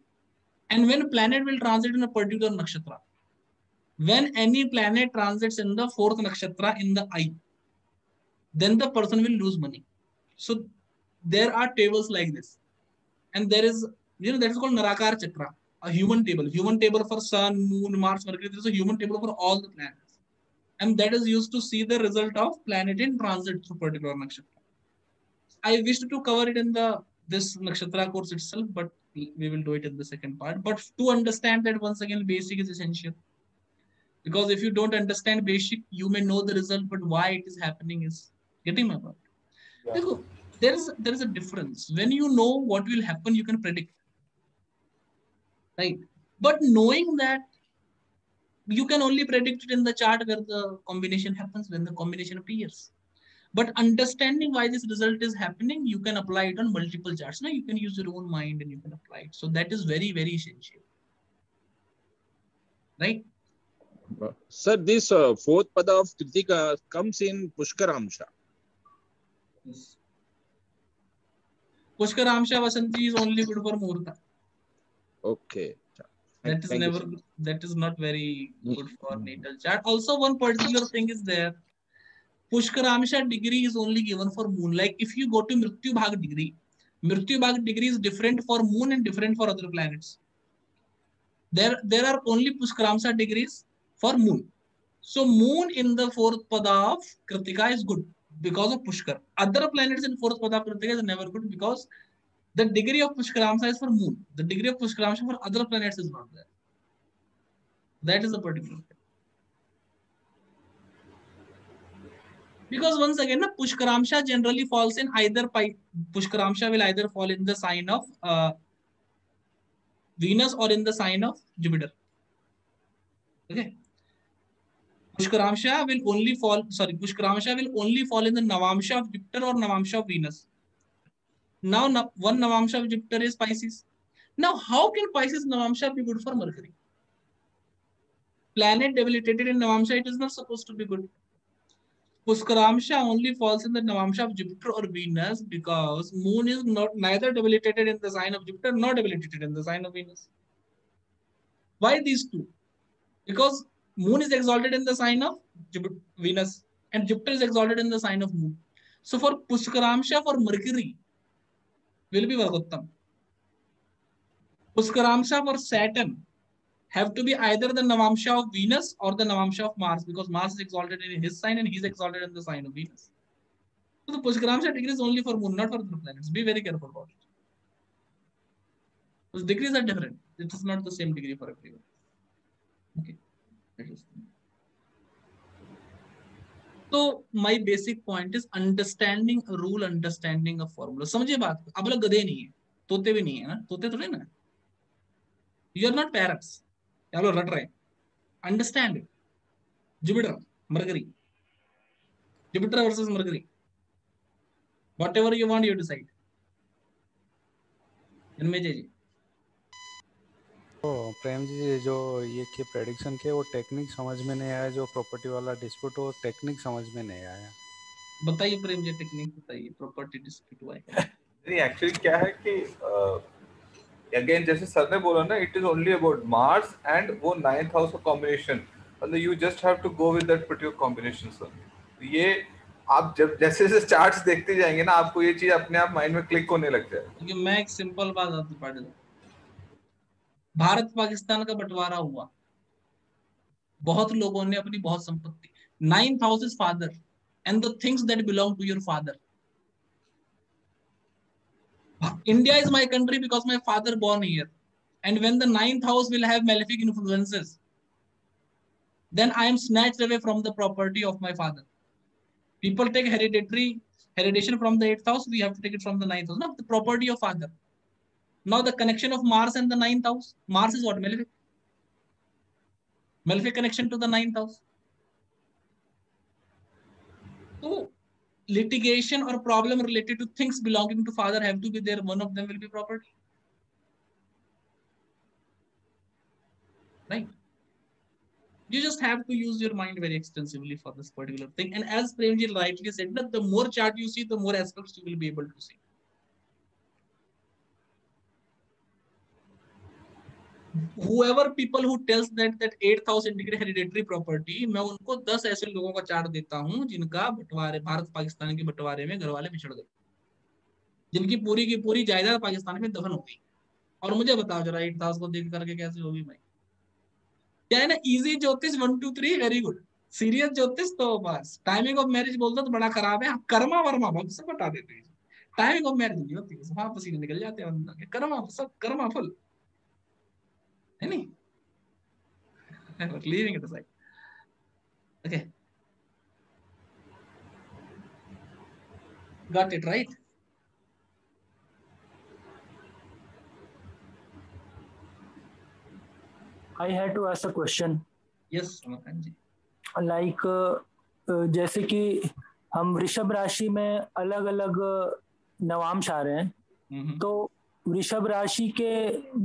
Speaker 1: And when planet will transit in a particular nakshatra, when any planet transits in the fourth nakshatra in the eye, then the person will lose money. So there are tables like this. And there is, you know, that is called Narakar Chakra, a human table. Human table for Sun, Moon, Mars, Mercury. There is a human table for all the planets. And that is used to see the result of planet in transit through particular nakshatra. I wished to cover it in the this nakshatra course itself, but we will do it in the second part. But to understand that once again, basic is essential. Because if you don't understand basic, you may know the result, but why it is happening is getting my point. देखो, there is there is a difference. When you know what will happen, you can predict. Right? But knowing that you can only predict it in the chart where the combination happens, when the combination appears. But understanding why this result is happening, you can apply it on multiple charts. Now you can use your own mind and you can apply it. So that is very, very essential. Right?
Speaker 8: Uh, Sir, this uh, fourth pada of Kritika comes in Pushkaramsha.
Speaker 1: Yes. Pushkar Amsha Vasanti is only good for Muhurta.
Speaker 8: Okay.
Speaker 1: That is
Speaker 8: Thank
Speaker 1: never
Speaker 8: sir.
Speaker 1: that is not very good for
Speaker 8: Mm.
Speaker 1: natal chart. Also, one particular thing is there. Pushkaramsha degree is only given for moon. Like if you go to Mrityu Bhag degree, Mrityu Bhag degree is different for moon and different for other planets. There, there are only Pushkaramsha degrees for moon. So moon in the fourth pada of Kritika is good because of Pushkar. Other planets in fourth pada of Kritika is never good because the degree of Pushkaramsha is for moon. The degree of Pushkaramsha for other planets is not there. That is the particular thing. Because once again, na, Pushkaramsha generally falls in either pi- Pushkaramsha will either fall in the sign of uh, Venus or in the sign of Jupiter. Okay. Pushkaramsha will only fall, sorry, Pushkaramsha will only fall in the Navamsha of Jupiter or Navamsha of Venus. Now, one Navamsha of Jupiter is Pisces. Now, how can Pisces Navamsha be good for Mercury? Planet debilitated in Navamsha, it is not supposed to be good. Pushkaramsha only falls in the Navamsha of Jupiter or Venus because Moon is not neither debilitated in the sign of Jupiter nor debilitated in the sign of Venus. Why these two? Because Moon is exalted in the sign of Jupiter, Venus and Jupiter is exalted in the sign of Moon. So for Pushkaramsha for Mercury will be Vargottam. Puskaramsha for Saturn have to be either the Navamsha of Venus or the Navamsha of Mars because Mars is exalted in his sign and he's exalted in the sign of Venus. So the Pushkaramsha degree is only for Moon, not for the planets. Be very careful about it. Those degrees are different. It is not the same degree for everyone. Okay. That is my basic point is understanding a rule, understanding a formula. समझिए बात आप लोग गधे नहीं है तोते भी नहीं है ना? तोते थोड़े ना? यू आर नॉट पैरट्स आप लोग रट रहे understand Jupiter Mercury Jupiter versus Mercury whatever you want you decide. Janmejay ji
Speaker 6: तो प्रेम जी जो ये के प्रेडिक्शन के वो टेक्निक समझ में नहीं आया जो प्रॉपर्टी वाला डिस्प्यूट वो टेक्निक समझ में नहीं आया।
Speaker 1: बताइए प्रेम जी टेक्निक बताइए प्रॉपर्टी डिस्प्यूट हुआ है
Speaker 4: नहीं एक्चुअली क्या है कि अगेन uh, जैसे सर ने बोला ना it is only about Mars and वो नाइन्थ हाउस का कॉम्बिनेशन मतलब you just have to go with that particular combination sir ये आप जब जैसे जैसे चार्ट्स देखते जाएँगे ना आपको ये चीज़ अपने आप माइंड में क्लिक होने लग जाए
Speaker 1: क्योंकि मैं एक सिंपल बात आपको पढ़ दूँ भारत पाकिस्तान का बंटवारा हुआ बहुत लोगों ने अपनी बहुत संपत्ति ninth house is father and the things that belong to your father India is my country because my father born here. And when the ninth house will have malefic influences, then I am snatched away from the property of my father. People take hereditary heredation from the eighth house, we have to take it from the ninth house. Not the property of father. Now the connection of Mars and the ninth house. Mars is what? Malefic. Malefic connection to the ninth house. So litigation or problem related to things belonging to father have to be there. One of them will be property. Right? You just have to use your mind very extensively for this particular thing. And as Premji rightly said, that the more chart you see, the more aspects you will be able to see. Whoever people who tells that that 8000 degree hereditary property, मैं उनको 10 ऐसे लोगों का chart देता हूँ, जिनका बंटवारे, भारत पाकिस्तान के बंटवारे में घर वाले बिछड़ गए। जिनकी पूरी की पूरी जायदाद पाकिस्तान में दफन हो गई। और मुझे बताओ जरा एट थाउज़ेंड को देख करके कैसे होगी भाई? क्या है ना इजी ज्योतिष one two three very good serious ज्योतिष तो बस। टाइमिंग ऑफ़ मैरिज बोलते तो बड़ा खराब है। कर्मा वर्मा बहुत सब बता देते हैं। टाइमिंग ऑफ़ मैरिज नहीं होती वहाँ पसीने निकल जाते हैं कर्मा सब कर्मा फुल है नहीं? Got it right
Speaker 5: I have to ask a question
Speaker 1: yes Samkant ji
Speaker 5: like जैसे कि हम ऋषभ राशि में अलग अलग uh, नवांश आ रहे हैं तो वृषभ राशि के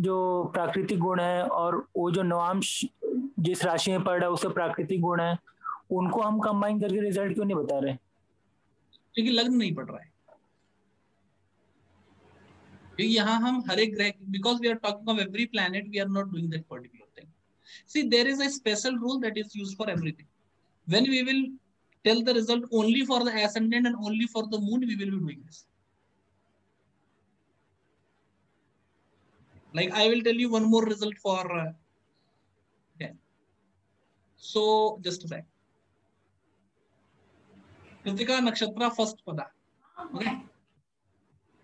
Speaker 5: जो प्राकृतिक गुण है और वो जो नवांश जिस राशि में पड़ रहा है उसके प्राकृतिक गुण है, उनको हम कंबाइन करके रिज़ल्ट क्यों नहीं बता रहे?
Speaker 1: क्योंकि लग्न नहीं पड़ रहा है। क्योंकि यहाँ हम हर एक ग्रह because we are talking of every planet we are not doing that particular thing see there is a special rule that is use for everything when we will tell the result only for the ascendant and only for the moon, we will be doing this. Like i will tell you one more result for uh, okay. So just a sec. Kritika nakshatra first pada. Okay.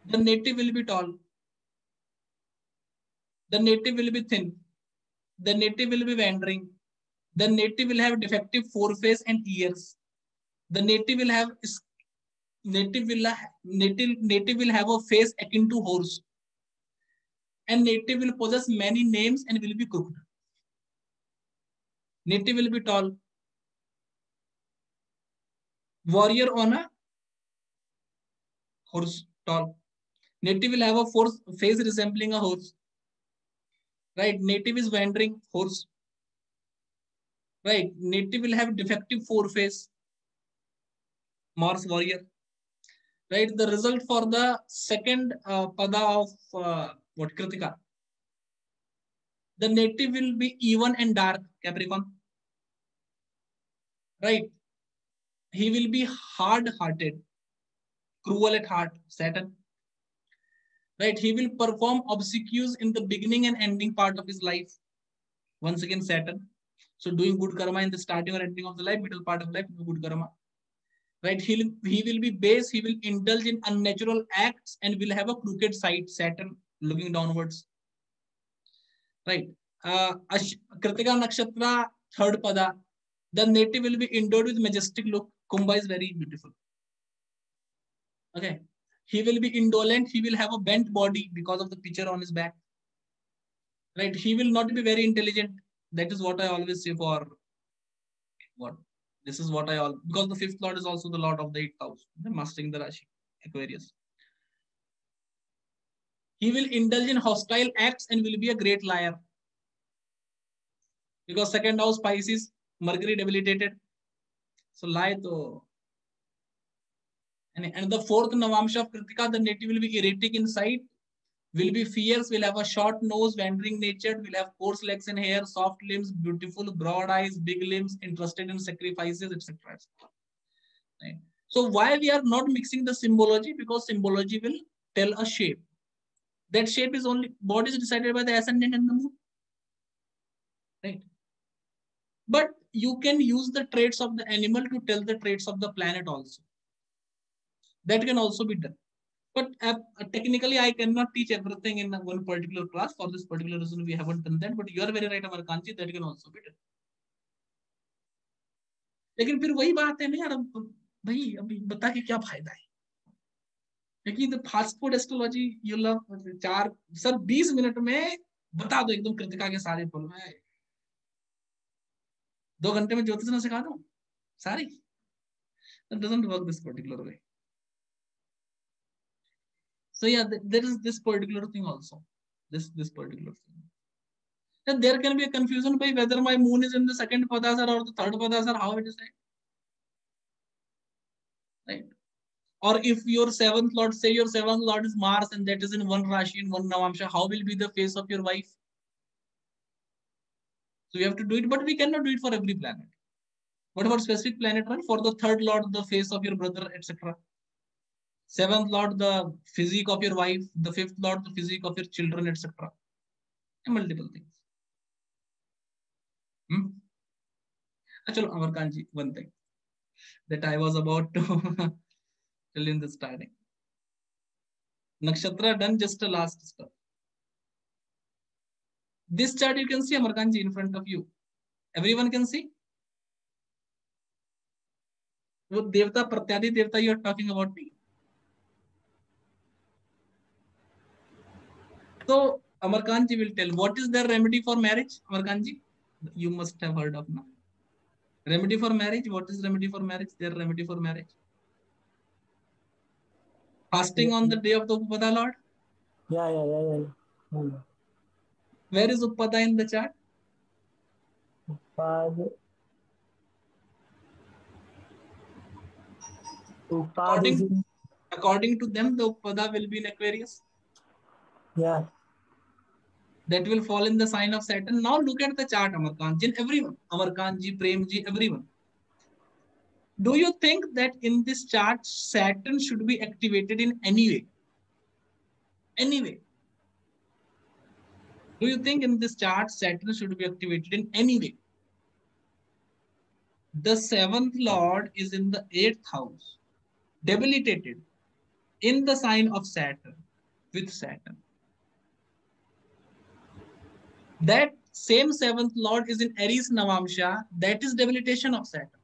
Speaker 1: The native will be tall. The native will be thin. The native will be wandering. The native will have defective foreface and ears. The native will have native will native native will have a face akin to horse and native will possess many names and will be crooked native will be tall. Warrior on a horse tall. Native will have a force, face resembling a horse. Right native is wandering horse. Right native will have defective foreface. Mars warrior. Right? The result for the second uh, pada of uh, what Kritika. The native will be even and dark, Capricorn. Right? He will be hard-hearted, cruel at heart, Saturn. Right? He will perform obsequies in the beginning and ending part of his life. Once again, Saturn. So doing good karma in the starting or ending of the life, middle part of life, do good karma right? He'll, he will be base, he will indulge in unnatural acts and will have a crooked side, Saturn looking downwards. Right. Uh, Kritika Nakshatra, third pada. The native will be endowed with majestic look. Kumbha is very beautiful. Okay. He will be indolent. He will have a bent body because of the picture on his back. Right. He will not be very intelligent. That is what I always say for what this is what I all because the fifth lord is also the lord of the eighth house, the mastering the Rashi, Aquarius. He will indulge in hostile acts and will be a great liar. Because second house Pisces, Mercury debilitated. So lie to and, and the fourth Navamsha of Kritika, the native will be erratic inside will be fierce, will have a short nose, wandering nature, will have coarse legs and hair, soft limbs, beautiful, broad eyes, big limbs, interested in sacrifices, etc. Right. So why we are not mixing the symbology? Because symbology will tell a shape that shape is only body is decided by the ascendant and the moon. Right? But you can use the traits of the animal to tell the traits of the planet also. That can also be done. But uh, technically i cannot teach everything in one particular class. For this particular reason we haven't done that. But you are very right Amarkant ji. that can also be done. लेकिन फिर वही बात है ना यार अब भाई अभी बता के क्या फायदा है क्योंकि तो फास्टफूड एस्ट्रोलॉजी, ये लव मतलब चार सर बीस मिनट में बता दो एकदम कृतिका के सारे फल में। दो घंटे में ज्योतिष ना सिखा दो, सारी। Work this particular way so या there is this particular thing also this this particular thing there can be confusion by whether my moon is in the second pada और the third pada sir how it is right Or if your seventh lord, say your seventh lord is Mars and that is in one Rashi in one Navamsha, how will be the face of your wife? So we have to do it, but we cannot do it for every planet. What about specific planet one? For the third lord, the face of your brother, etc. Seventh Lord, the physique of your wife. The fifth Lord, the physique of your children, etc. Multiple things. Hmm? Actually, Amarkanji, one thing that I was about to tell in the starting. Nakshatra done just the last stuff. This chart you can see Amarkanji in front of you. Everyone can see? What Devta, Pratyadi Devta you are talking about me. So Amarkanji will tell what is the remedy for marriage. Amarkanji, you must have heard of now. Remedy for marriage. What is remedy for marriage? Their remedy for marriage. Fasting on the day of the Upada Lord.
Speaker 5: Yeah, yeah, yeah, yeah. yeah.
Speaker 1: Where is Upada in the chart?
Speaker 5: Upad.
Speaker 1: According, according to them, the Upada will be in Aquarius.
Speaker 5: Yeah
Speaker 1: that will fall in the sign of Saturn. Now look at the chart, Amarkanji, everyone, Amarkanji, Premji, everyone. Do you think that in this chart, Saturn should be activated in any way? Any way? Do you think in this chart, Saturn should be activated in any way? The seventh lord is in the eighth house, debilitated in the sign of Saturn, with Saturn. That same seventh lord is in Aries Navamsha. That is debilitation of Saturn.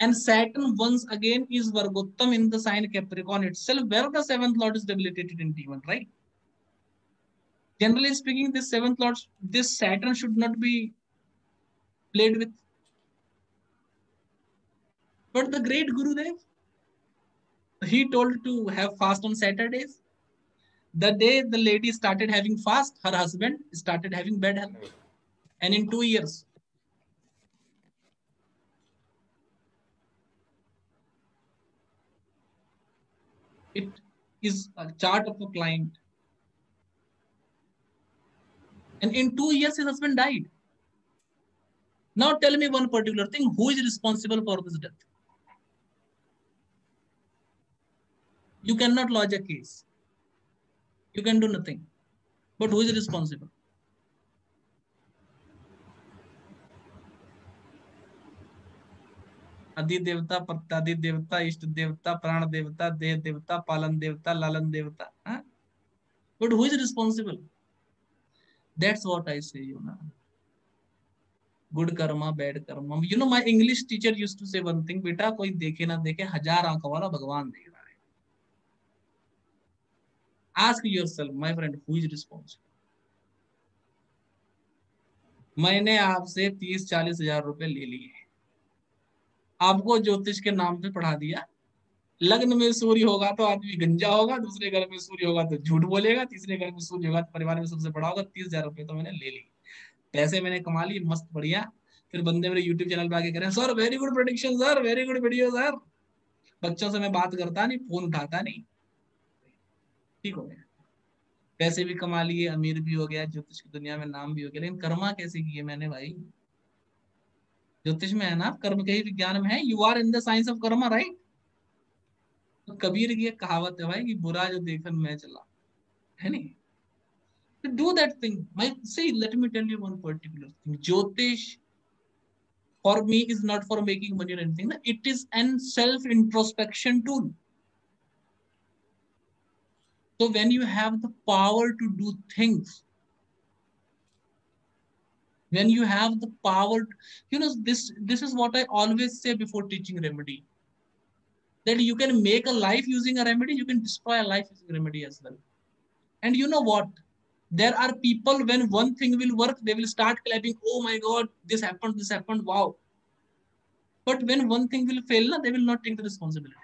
Speaker 1: And Saturn once again is Vargottam in the sign Capricorn itself, where the seventh lord is debilitated in D1, right? Generally speaking, this seventh lord, this Saturn should not be played with. But the great Gurudev, he told to have fast on Saturdays. The day the lady started having fast, her husband started having bad health. And in two years, it is a chart of a client. And in two years, his husband died. Now tell me one particular thing. Who is responsible for this death? You cannot lodge a case. You can do nothing. But who is responsible? आदि देवता प्रत्यादि देवता इष्ट देवता, प्राण देवता, देह देवता, palan devata, lalan devata but who is responsible that's what I say you ना good karma bad karma you know my English teacher used to say one thing बेटा, कोई देखे ना देखे, हज़ार आँखों वाला भगवान देख रहा है. Ask yourself my friend who is responsible मैंने आपसे तीस चालीस हज़ार रुपए ले लिए आपको ज्योतिष के नाम पे पढ़ा दिया। लग्न में सूर्य होगा तो आदमी गंजा होगा, दूसरे घर में सूर्य होगा तो झूठ बोलेगा, तीसरे घर में सूर्य होगा तो परिवार में सबसे बड़ा होगा, तीस हज़ार रुपए तो मैंने ले ली पैसे मैंने कमा लिए, मस्त बढ़िया। फिर बंदे मेरे यूट्यूब चैनल पे आके हैं sir very good prediction sir very good video sir बच्चों से मैं बात करता नहीं, फ़ोन उठाता नहीं। ठीक हो गया। पैसे भी कमा लिए, अमीर भी हो गया, ज्योतिष की दुनिया में नाम भी हो गया, लेकिन कर्मा कैसे किए मैंने भाई? ज्योतिष में है ना, कर्म के ही विज्ञान में है। You are in the science of karma right तो कबीर की एक कहावत है भाई कि बुरा जो देखन मैं चला। है नहीं? Do that thing my say let me tell you particular jyotish for me is not for making money an thing it is an self introspection tool तो when you have the power to do things when you have the power you know this this is what i always say before teaching remedy. That you can make a life using a remedy you can destroy a life using remedy as well. And you know what? There are people when one thing will work they will start clapping oh my god this happened this happened wow. But when one thing will fail they will not take the responsibility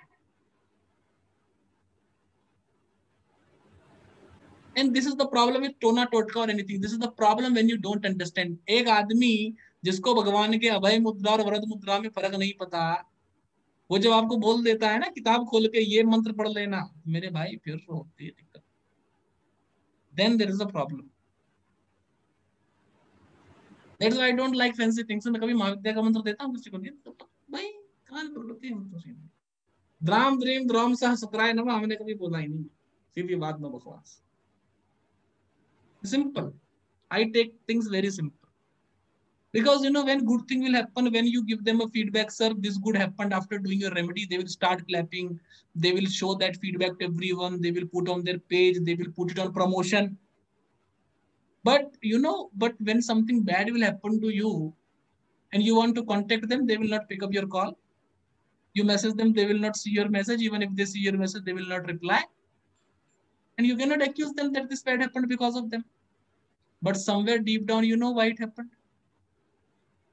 Speaker 1: and this is the problem with tona totka or anything. This is the problem when you don't understand. एक आदमी जिसको भगवान के अभय मुद्रा और वरद मुद्रा में फ़र्क नहीं पता, वो जब आपको बोल देता है ना, किताब खोल के ये मंत्र पढ़ लेना, मेरे भाई, फिर होती है दिक्कत। Then there is a problem that's I don't like fancy things मैं कभी महाविद्या का मंत्र देता हूँ, किसी को नहीं तो भाई कहाँ बोलते हैं मंत्र द्राम द्रीम द्रोम सह शुक्राय नमः, हमने कभी बोला ही नहीं। सीधी बात में बकवास। Simple. I take things very simple. Because you know when good thing will happen when you give them a feedback sir this good happened after doing your remedy they will start clapping. They will show that feedback to everyone. They will put on their page. They will put it on promotion. But you know but when something bad will happen to you and you want to contact them they will not pick up your call. You message them they will not see your message. Even if they see your message they will not reply and you cannot accuse them that this bad happened because of them but somewhere deep down you know why it happened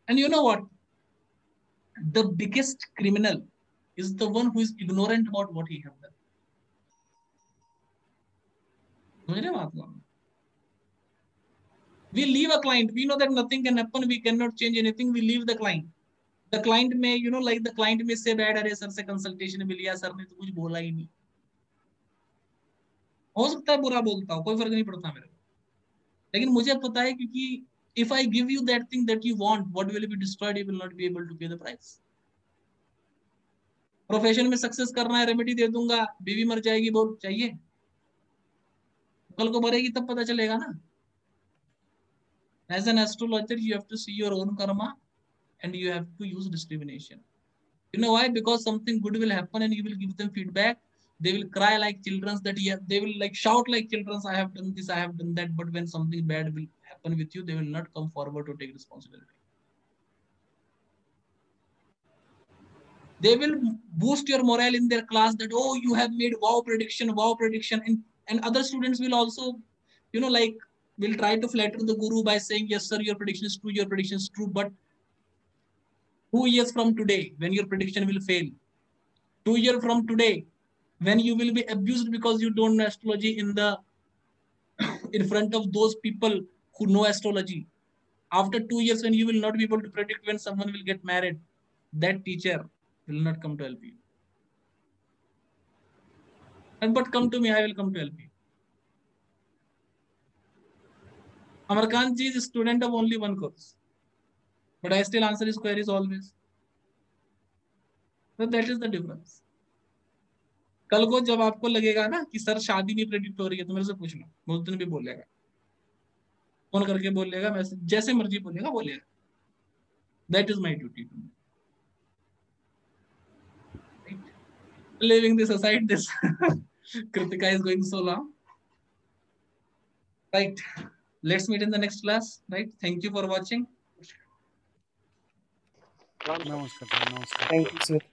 Speaker 1: and you know what the biggest criminal is the one who is ignorant about what he have done we leave a client we know that nothing can happen we cannot change anything we leave the client the client may you know like the client may say bad अरे sir से consultation भी लिया sir ने तो कुछ बोला ही नहीं हो सकता है बुरा बोलता हूँ कोई फ़र्क नहीं पड़ता मेरे को। लेकिन मुझे पता है क्योंकि if I give you that thing that you want, what will be destroyed, you will not be able to pay the price. Profession में सक्सेस करना है रेमेडी दे दूँगा बीवी मर जाएगी बोल चाहिए। कल को मरेगी तब पता चलेगा ना। As an astrologer you have to see your own karma and you have to use discrimination you know why because something good will happen and you will give them feedback they will cry like children that yeah, they will like shout like children i have done this i have done that. But when something bad will happen with you they will not come forward to take responsibility. They will boost your morale in their class that oh you have made wow prediction wow prediction. And and other students will also you know like will try to flatter the guru by saying yes sir your prediction is true your prediction is true but two years from today when your prediction will fail two years from today when you will be abused because you don't know astrology in the in front of those people who know astrology. After two years when you will not be able to predict when someone will get married that teacher will not come to help you. And but come to me i will come to help you. Amarkant ji is student of only one course. But i still answer his queries always. So that is the difference कल को जब आपको लगेगा ना कि sir शादी नहीं predict हो रही है तो मेरे से पूछना मैं उस दिन भी बोलेगा फ़ोन करके बोलेगा मैसेज जैसे मर्ज़ी बोलेगा बोलेगा that is my duty to leaving this aside this kritika is going so long right let's meet in the next class right thank you for watching
Speaker 6: नमस्कार नमस्कार
Speaker 2: Thank you, sir.